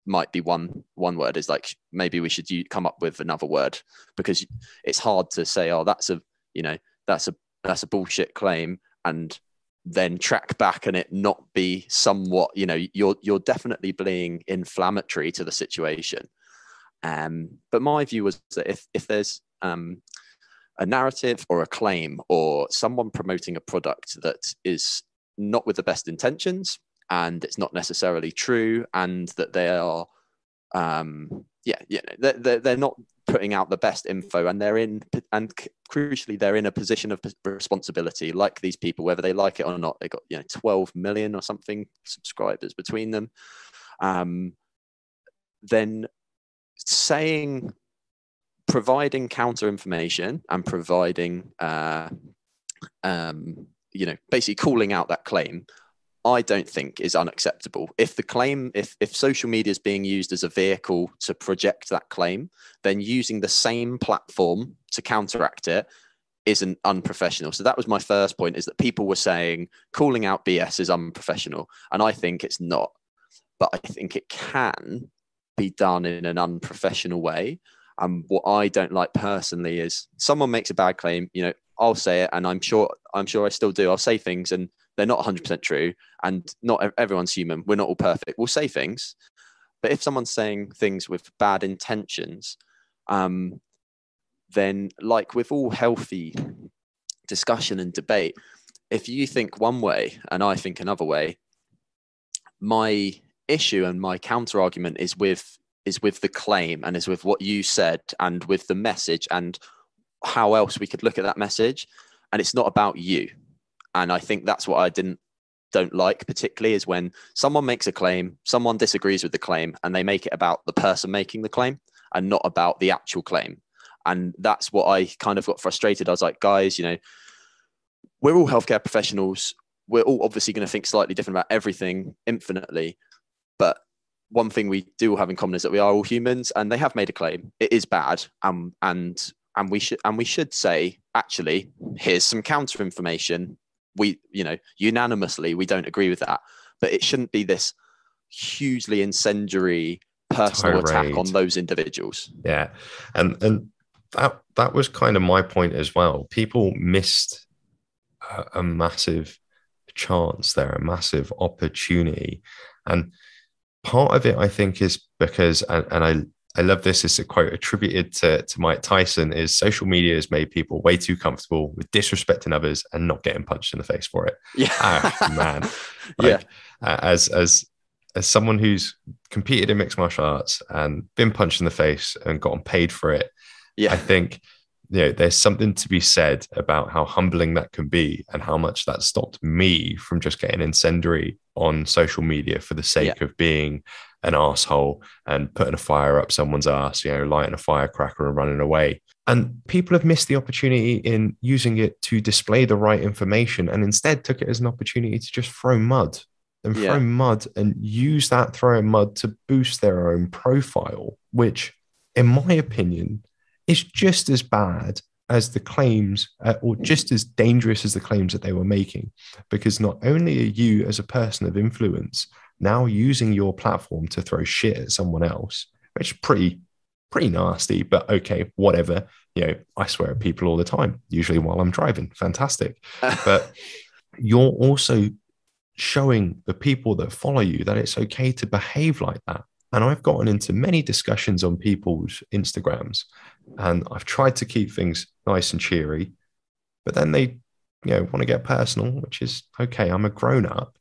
Might be one one word is like maybe we should come up with another word because it's hard to say oh that's a you know that's a that's a bullshit claim and then track back and it not be somewhat you know you're you're definitely being inflammatory to the situation. Um but my view was that if if there's um a narrative or a claim or someone promoting a product that is not with the best intentions and it's not necessarily true and that they are um yeah yeah they're, they're not putting out the best info and they're in and crucially they're in a position of responsibility like these people whether they like it or not. They got you know 12 million or something subscribers between them. Um, then saying providing counter information and providing uh, um, you know basically calling out that claim I don't think is unacceptable. If the claim, if if social media is being used as a vehicle to project that claim, then using the same platform to counteract it isn't unprofessional. So that was my first point: is that people were saying calling out BS is unprofessional, and I think it's not. But I think it can be done in an unprofessional way. And what I don't like personally is someone makes a bad claim. You know, I'll say it, and I'm sure I'm sure I still do. I'll say things and they're not 100% true and not everyone's human. We're not all perfect. We'll say things. But if someone's saying things with bad intentions um, then like with all healthy discussion and debate if you think one way and i think another way my issue and my counter argument is with is with the claim and is with what you said and with the message and how else we could look at that message and it's not about you and I think that's what I didn't don't like particularly is when someone makes a claim, someone disagrees with the claim, and they make it about the person making the claim and not about the actual claim. And that's what I kind of got frustrated. I was like, guys, you know, we're all healthcare professionals. We're all obviously going to think slightly different about everything infinitely. But one thing we do have in common is that we are all humans and they have made a claim. It is bad. Um, and and we should and we should say, actually, here's some counter information. We you know unanimously we don't agree with that but it shouldn't be this hugely incendiary personal Tirade. attack on those individuals.
Yeah. And and that that was kind of my point as well. People missed a, a massive chance there a massive opportunity. And part of it i think is because and, and i I love this. It's a quote attributed to, to Mike Tyson is social media has made people way too comfortable with disrespecting others and not getting punched in the face for it.
Yeah.
Ah, man. <laughs> Like, yeah. Uh, as, as, as someone who's competed in mixed martial arts and been punched in the face and gotten paid for it, yeah. I think you know there's something to be said about how humbling that can be and how much that stopped me from just getting incendiary on social media for the sake yeah. of being an asshole and putting a fire up someone's ass, you know, lighting a firecracker and running away. And people have missed the opportunity in using it to display the right information and instead took it as an opportunity to just throw mud and yeah. throw mud and use that throwing mud to boost their own profile, which, in my opinion, is just as bad as the claims uh, or just as dangerous as the claims that they were making. Because not only are you, as a person of influence, now using your platform to throw shit at someone else, which is pretty, pretty nasty, but okay, whatever. You know, I swear at people all the time, usually while I'm driving. Fantastic. <laughs> but you're also showing the people that follow you that it's okay to behave like that. And I've gotten into many discussions on people's Instagrams and I've tried to keep things nice and cheery, but then they, you know, want to get personal, which is okay. I'm a grown up,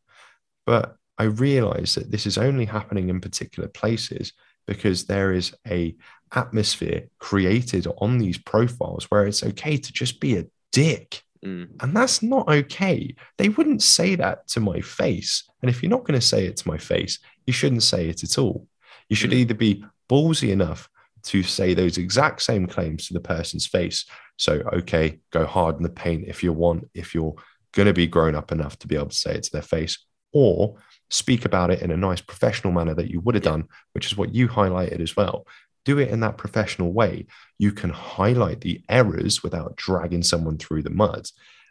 but I realize that this is only happening in particular places because there is a atmosphere created on these profiles where it's okay to just be a dick. Mm. And that's not okay. They wouldn't say that to my face. And if you're not going to say it to my face, you shouldn't say it at all. You should mm. either be ballsy enough to say those exact same claims to the person's face. So, okay, go hard in the paint if you want, if you're going to be grown up enough to be able to say it to their face, or speak about it in a nice professional manner that you would have done, which is what you highlighted as well. Do it in that professional way. You can highlight the errors without dragging someone through the mud.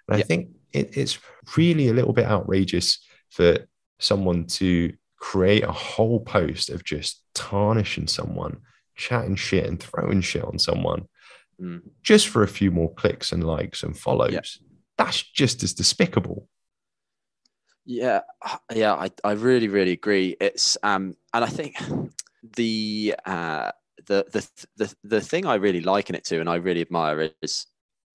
And yeah. I think it, it's really a little bit outrageous for someone to create a whole post of just tarnishing someone, chatting shit and throwing shit on someone mm. just for a few more clicks and likes and follows. Yeah. That's just as despicable.
Yeah, yeah, I, I really, really agree. It's um, and I think <sighs> the uh, the the the the thing I really liken it to, and I really admire is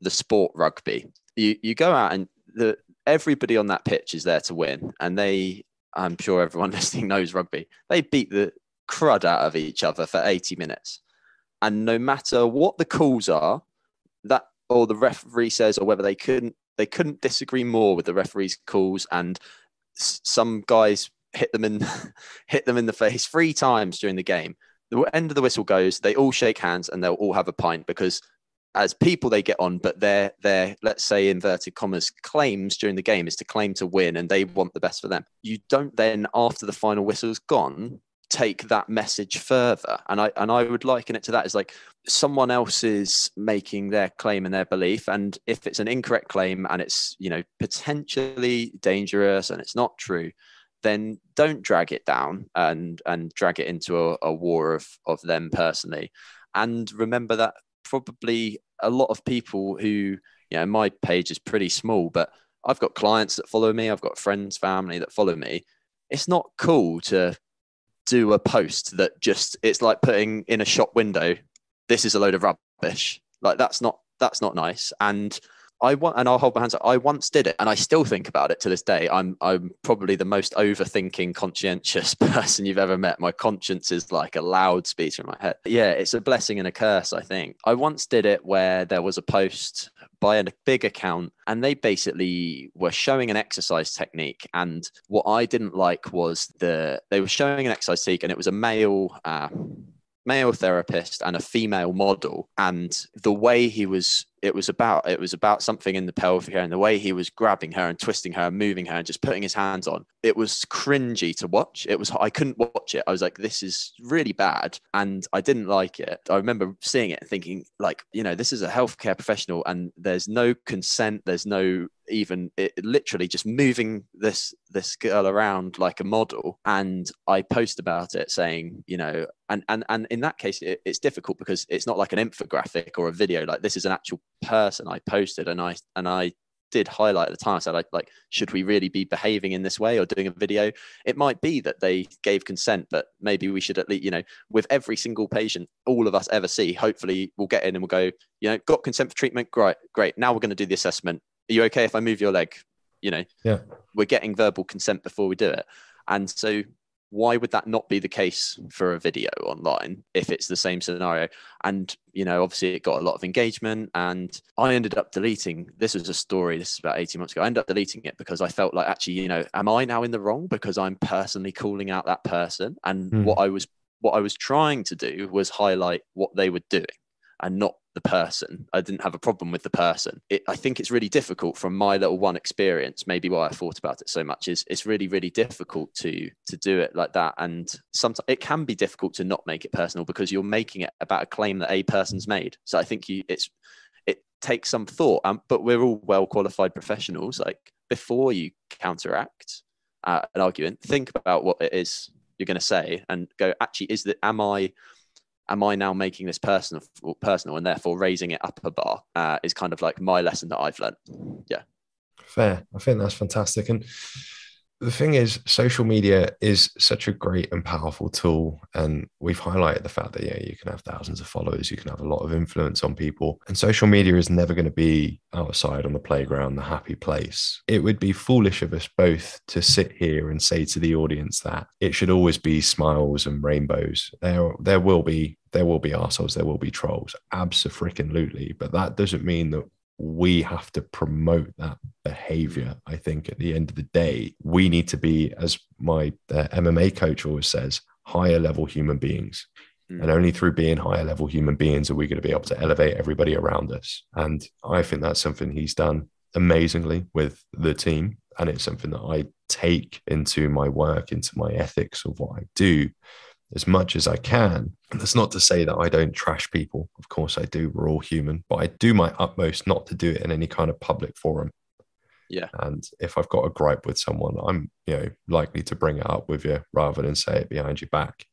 the sport rugby. You you go out and the everybody on that pitch is there to win, and they, I'm sure everyone <laughs> listening knows rugby. They beat the crud out of each other for 80 minutes. and no matter what the calls are, that or the referee says, or whether they couldn't they couldn't disagree more with the referee's calls, and some guys hit them in <laughs> hit them in the face three times during the game. The end of the whistle goes, they all shake hands and they'll all have a pint because as people they get on, but their their let's say inverted commas claims during the game is to claim to win and they want the best for them. You don't then after the final whistle's gone take that message further. And I and I would liken it to that is like someone else is making their claim and their belief. And if it's an incorrect claim and it's, you know, potentially dangerous and it's not true, then don't drag it down and and drag it into a, a war of of them personally. And remember that probably a lot of people who, you know, my page is pretty small, but I've got clients that follow me, I've got friends, family that follow me. It's not cool to do a post that just it's like putting in a shop window, this is a load of rubbish. Like that's not that's not nice. And I want, and I'll hold my hands up. I once did it, and I still think about it to this day. I'm, I'm probably the most overthinking, conscientious <laughs> person you've ever met. My conscience is like a loudspeaker in my head. Yeah, it's a blessing and a curse. I think I once did it where there was a post by a big account, and they basically were showing an exercise technique. And what I didn't like was the they were showing an exercise technique, and it was a male. Uh, male therapist and a female model and the way he was it was about it was about something in the pelvic area and the way he was grabbing her and twisting her and moving her and just putting his hands on. It was cringy to watch. It was i couldn't watch it. I was like this is really bad. And i didn't like it. I remember seeing it and thinking like you know this is a healthcare professional and there's no consent. There's no even it, literally just moving this this girl around like a model. And i post about it saying you know and and and in that case it, it's difficult because it's not like an infographic or a video. Like this is an actual person I posted and I and I did highlight at the time. I said, like, like, should we really be behaving in this way or doing a video? It might be that they gave consent, but maybe we should at least, you know, with every single patient all of us ever see, hopefully we'll get in and we'll go, you know, got consent for treatment. Great, great. Now we're going to do the assessment. Are you okay if I move your leg? You know,
yeah,
we're getting verbal consent before we do it. And so why would that not be the case for a video online if it's the same scenario and you know obviously it got a lot of engagement and i ended up deleting this was a story this is about 18 months ago i ended up deleting it because i felt like actually you know am i now in the wrong because i'm personally calling out that person and mm. what i was what i was trying to do was highlight what they were doing and not the person. I didn't have a problem with the person. It, I think it's really difficult from my little one experience. Maybe why I thought about it so much is it's really really difficult to to do it like that. And sometimes it can be difficult to not make it personal because you're making it about a claim that a person's made. So I think you it's it takes some thought. Um, but we're all well qualified professionals. Like before you counteract uh, an argument, think about what it is you're going to say and go. Actually, is that am I am I now making this personal, personal, and therefore raising it up a bar? Uh, is kind of like my lesson that I've learned. Yeah,
fair. I think that's fantastic, and the thing is, social media is such a great and powerful tool. And we've highlighted the fact that, yeah, you can have thousands of followers, you can have a lot of influence on people. And social media is never going to be outside on the playground, the happy place. It would be foolish of us both to sit here and say to the audience that it should always be smiles and rainbows. There, there will be there will be assholes, there will be trolls, absolutely. But that doesn't mean that we have to promote that behavior. I think at the end of the day, we need to be, as my uh, MMA coach always says, higher level human beings. Mm. And only through being higher level human beings are we going to be able to elevate everybody around us. And I think that's something he's done amazingly with the team. And it's something that I take into my work, into my ethics of what I do as much as I can. And that's not to say that I don't trash people. Of course, I do. We're all human, but I do my utmost not to do it in any kind of public forum.
Yeah.
And if I've got a gripe with someone, I'm, you know, likely to bring it up with you rather than say it behind your back.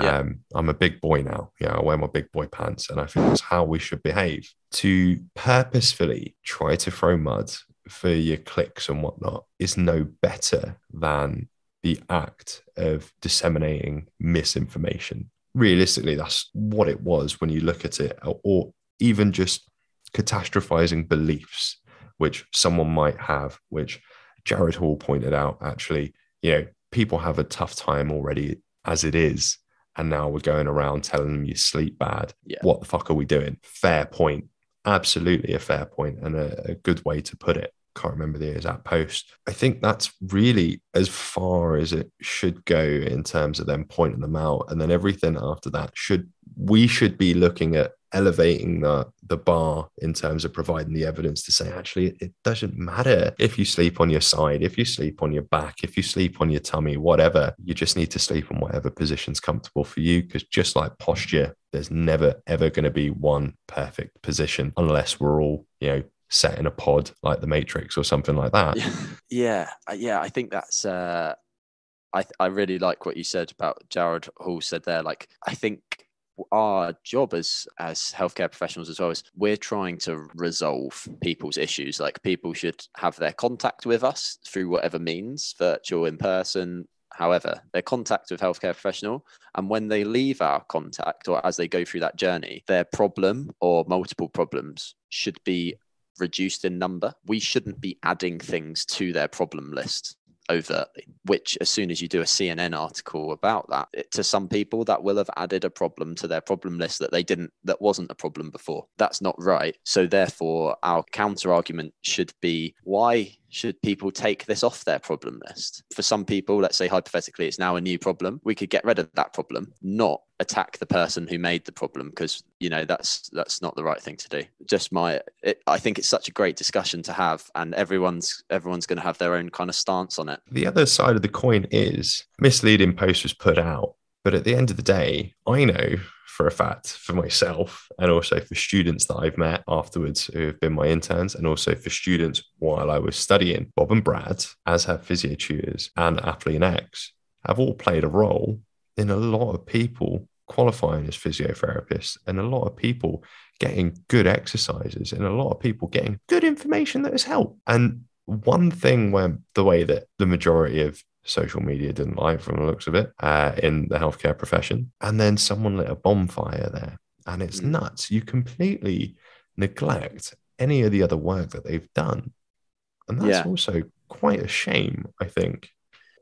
Yeah. Um, I'm a big boy now. Yeah, you know, I wear my big boy pants, and I think that's how we should behave. To purposefully try to throw mud for your clicks and whatnot is no better than the act of disseminating misinformation. Realistically, that's what it was when you look at it, or even just catastrophizing beliefs which someone might have, which Jarod Hall pointed out actually, you know, people have a tough time already as it is. and now we're going around telling them you sleep bad.
Yeah.
What the fuck are we doing? Fair point. Absolutely a fair point and a, a good way to put it. Can't remember the exact post. I think that's really as far as it should go in terms of them pointing them out. And then everything after that should we should be looking at elevating the the bar in terms of providing the evidence to say actually it doesn't matter if you sleep on your side if you sleep on your back if you sleep on your tummy whatever you just need to sleep in whatever position's comfortable for you because just like posture there's never ever going to be one perfect position unless we're all you know set in a pod like the matrix or something like that <laughs>
yeah uh, yeah i think that's uh I, I really like what you said about Jarod Hall said there. Like, I think our job as as healthcare professionals as well is we're trying to resolve people's issues like people should have their contact with us through whatever means virtual in person however their contact with healthcare professional and when they leave our contact or as they go through that journey their problem or multiple problems should be reduced in number we shouldn't be adding things to their problem list overtly, which as soon as you do a CNN article about that, it, to some people that will have added a problem to their problem list that they didn't, that wasn't a problem before. That's not right. So therefore, our counter argument should be why should people take this off their problem list? For some people, let's say hypothetically, it's now a new problem. We could get rid of that problem, not attack the person who made the problem, because you know that's that's not the right thing to do. Just my, it, I think it's such a great discussion to have, and everyone's everyone's going to have their own kind of stance on it.
The other side of the coin is misleading post was put out, but at the end of the day, I know for a fact for myself and also for students that I've met afterwards who have been my interns and also for students while I was studying. Bob and Brad, as have physio tutors and and X, have all played a role in a lot of people qualifying as physiotherapists and a lot of people getting good exercises and a lot of people getting good information that has helped. And one thing where the way that the majority of social media didn't like from the looks of it uh, in the healthcare profession. And then someone lit a bonfire there. And it's mm. nuts. You completely neglect any of the other work that they've done. And that's yeah. also quite a shame, I think.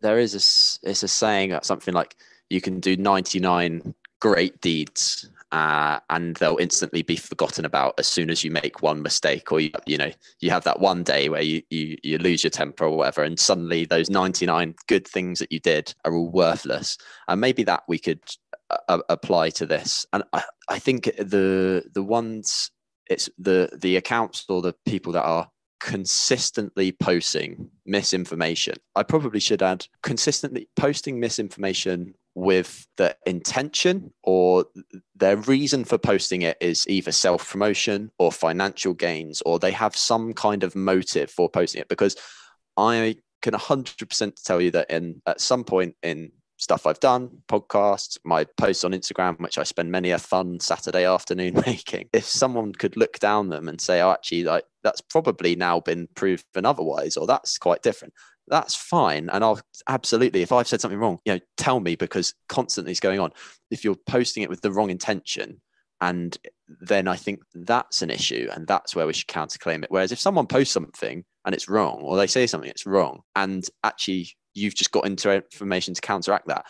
There is a, it's a saying, something like you can do 99 great deeds uh, and they'll instantly be forgotten about as soon as you make one mistake or you, you know you have that one day where you, you you lose your temper or whatever and suddenly those 99 good things that you did are all worthless and maybe that we could uh, apply to this and I, I think the the ones it's the the accounts or the people that are consistently posting misinformation. I probably should add consistently posting misinformation with the intention or their reason for posting it is either self promotion or financial gains, or they have some kind of motive for posting it. Because I can 100% tell you that in at some point in stuff I've done, podcasts, my posts on Instagram, which I spend many a fun Saturday afternoon <laughs> making. If someone could look down them and say, "Oh, actually, like that's probably now been proven otherwise," or that's quite different, that's fine. And I'll absolutely, if I've said something wrong, you know, tell me because constantly it's going on. If you're posting it with the wrong intention, and then I think that's an issue, and that's where we should counterclaim it. Whereas if someone posts something and it's wrong, or they say something it's wrong, and actually you've just got into information to counteract that.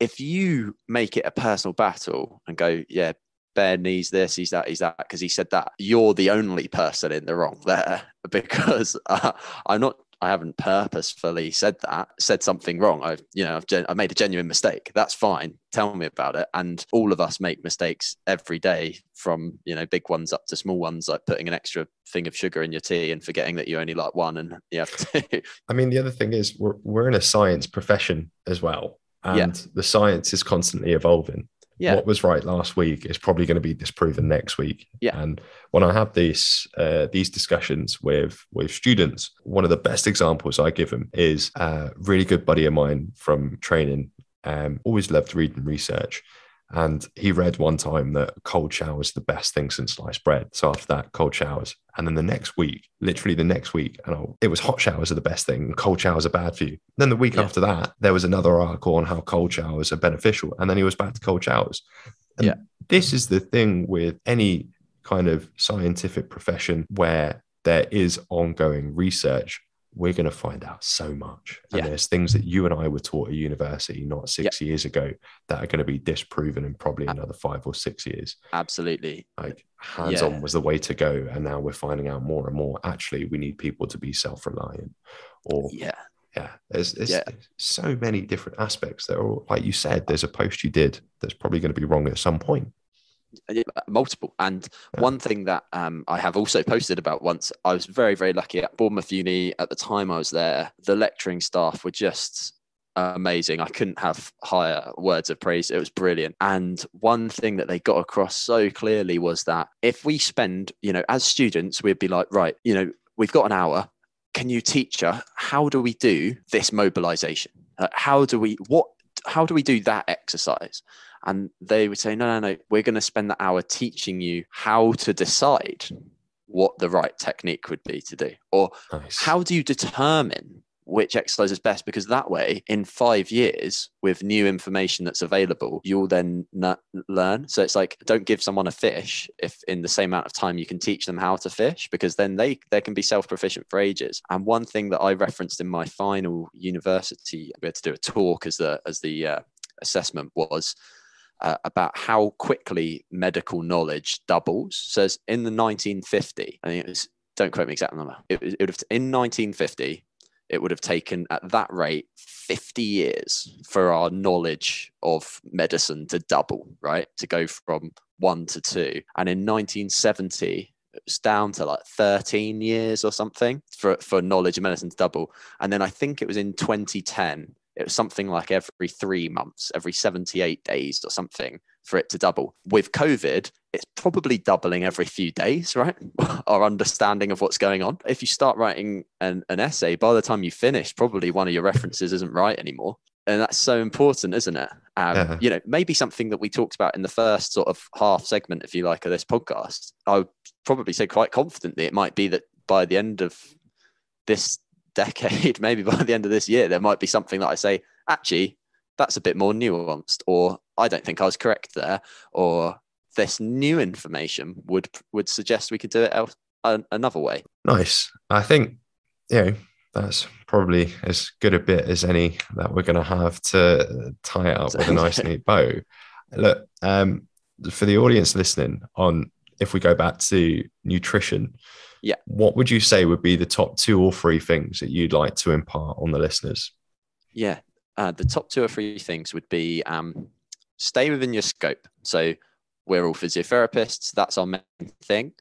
If you make it a personal battle and go, yeah, Ben, he's this, he's that, he's that, because he said that, you're the only person in the wrong there <laughs> because uh, I'm not I haven't purposefully said that, said something wrong. I've, you know, I've, gen- I've made a genuine mistake. That's fine. Tell me about it. And all of us make mistakes every day from, you know, big ones up to small ones, like putting an extra thing of sugar in your tea and forgetting that you only like one and you have to. <laughs>
I mean, the other thing is we're, we're in a science profession as well. And yeah. the science is constantly evolving yeah. what was right last week is probably going to be disproven next week.
Yeah.
And when I have these uh, these discussions with with students, one of the best examples I give them is a really good buddy of mine from training. Um, always loved reading research, and he read one time that cold shower is the best thing since sliced bread. So after that, cold showers. And then the next week, literally the next week, and I'll, it was hot showers are the best thing, cold showers are bad for you. Then the week yeah. after that, there was another article on how cold showers are beneficial. And then he was back to cold showers. And
yeah.
this is the thing with any kind of scientific profession where there is ongoing research we're going to find out so much. And
Yeah.
there's things that you and I were taught at university not six years ago that are going to be disproven in probably another five or six years.
Absolutely.
Like hands on was the way to go. And now we're finding out more and more. Actually, we need people to be self reliant or
Yeah.
yeah, there's, there's
Yeah.
so many different aspects that are like you said, there's a post you did that's probably going to be wrong at some point.
Multiple. And
Yeah.
one thing that um, I have also posted about once, I was very, very lucky at Bournemouth Uni at the time I was there. The lecturing staff were just amazing. I couldn't have higher words of praise. It was brilliant. And one thing that they got across so clearly was that if we spend, you know, as students, we'd be like, right, you know, we've got an hour. Can you teach us how do we do this mobilization? Uh, how do we what? How do we do that exercise? And they would say, no, no, no, we're going to spend the hour teaching you how to decide what the right technique would be to do, or
Nice.
how do you determine which exercise is best? Because that way, in five years, with new information that's available, you'll then n- learn. So it's like, don't give someone a fish if in the same amount of time you can teach them how to fish, because then they they can be self proficient for ages. And one thing that I referenced in my final university, we had to do a talk as the as the uh, assessment was uh, about how quickly medical knowledge doubles. So in the 1950, I think it was, don't quote me exact number. It, it would have, in 1950, it would have taken at that rate 50 years for our knowledge of medicine to double, right? To go from one to two. And in 1970, it was down to like 13 years or something for, for knowledge of medicine to double. And then I think it was in 2010, it was something like every three months, every 78 days or something for it to double. With COVID, it's probably doubling every few days, right? <laughs> Our understanding of what's going on. If you start writing an, an essay, by the time you finish, probably one of your references isn't right anymore. And that's so important, isn't it? Um,
Yeah.
You know, maybe something that we talked about in the first sort of half segment, if you like, of this podcast. I would probably say quite confidently it might be that by the end of this decade, <laughs> maybe by the end of this year, there might be something that I say, actually, that's a bit more nuanced, or I don't think I was correct there, or this new information would would suggest we could do it else, an, another way.
Nice. I think, you know, that's probably as good a bit as any that we're going to have to tie it up with a <laughs> nice, neat bow. Look, um, for the audience listening, on if we go back to nutrition,
Yeah.
what would you say would be the top two or three things that you'd like to impart on the listeners?
Yeah, uh, the top two or three things would be um, stay within your scope. So we're all physiotherapists. That's our main thing.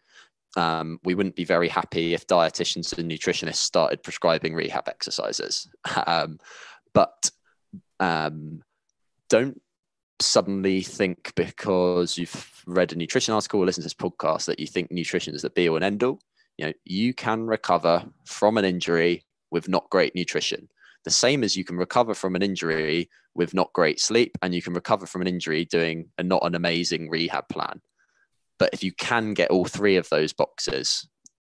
Um, we wouldn't be very happy if dietitians and nutritionists started prescribing rehab exercises. <laughs> Um, but um, don't suddenly think because you've read a nutrition article or listened to this podcast that you think nutrition is the be all and end all. You know, you can recover from an injury with not great nutrition. The same as you can recover from an injury with not great sleep, and you can recover from an injury doing a not an amazing rehab plan. But if you can get all three of those boxes,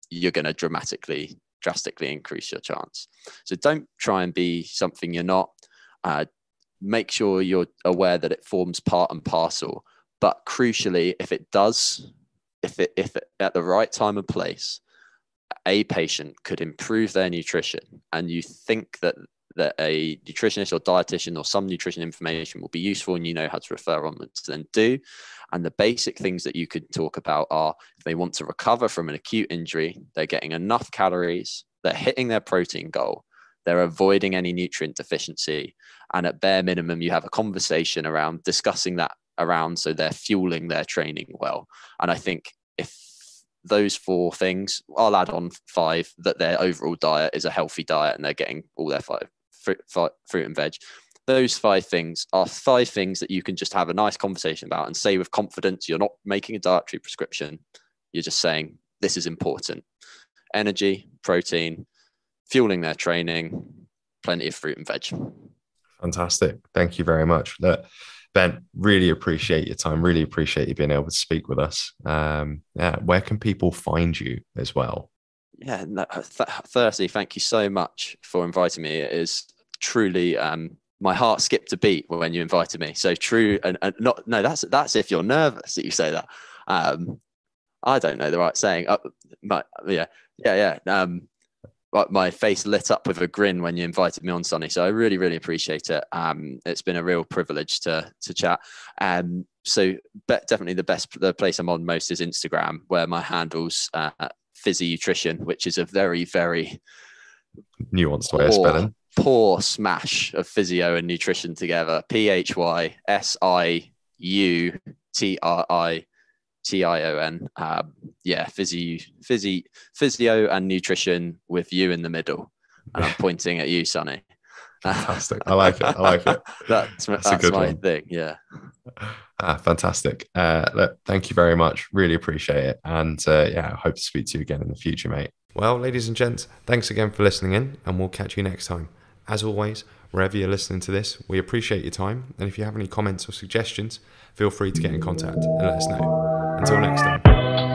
you're going to dramatically, drastically increase your chance. So don't try and be something you're not. Uh, make sure you're aware that it forms part and parcel. But crucially, if it does, if it if it, at the right time and place, a patient could improve their nutrition, and you think that that a nutritionist or dietitian or some nutrition information will be useful, and you know how to refer onwards, then do. And the basic things that you could talk about are if they want to recover from an acute injury, they're getting enough calories, they're hitting their protein goal, they're avoiding any nutrient deficiency, and at bare minimum, you have a conversation around discussing that around so they're fueling their training well. And I think if those four things, I'll add on five that their overall diet is a healthy diet and they're getting all their five fruit, fi- fruit and veg. Those five things are five things that you can just have a nice conversation about and say with confidence. You're not making a dietary prescription. You're just saying this is important. Energy, protein, fueling their training, plenty of fruit and veg.
Fantastic. Thank you very much. Look, Ben, really appreciate your time. Really appreciate you being able to speak with us. Um, yeah, where can people find you as well?
Yeah. No, th- firstly, thank you so much for inviting me. It is truly um, my heart skipped a beat when you invited me. So true, and, and not no. That's that's if you're nervous that you say that. Um, I don't know the right saying. Uh, my, yeah, yeah, yeah. Um, my face lit up with a grin when you invited me on, Sunny. So I really, really appreciate it. Um, it's been a real privilege to to chat. Um, so but definitely the best the place I'm on most is Instagram, where my handles uh, PhysiUtrition, which is a very, very
nuanced way of spelling.
Poor smash of physio and nutrition together. P H Y S I U T R I T I O N. Um, yeah, physio, physio, physio, and nutrition with you in the middle. And I'm pointing at you, Sunny.
Fantastic. I like it. I like it. <laughs>
that's that's, that's a good my one. thing. Yeah.
Ah, fantastic. Uh, look, thank you very much. Really appreciate it. And uh, yeah, I hope to speak to you again in the future, mate. Well, ladies and gents, thanks again for listening in, and we'll catch you next time. As always, wherever you're listening to this, we appreciate your time. And if you have any comments or suggestions, feel free to get in contact and let us know. Until next time.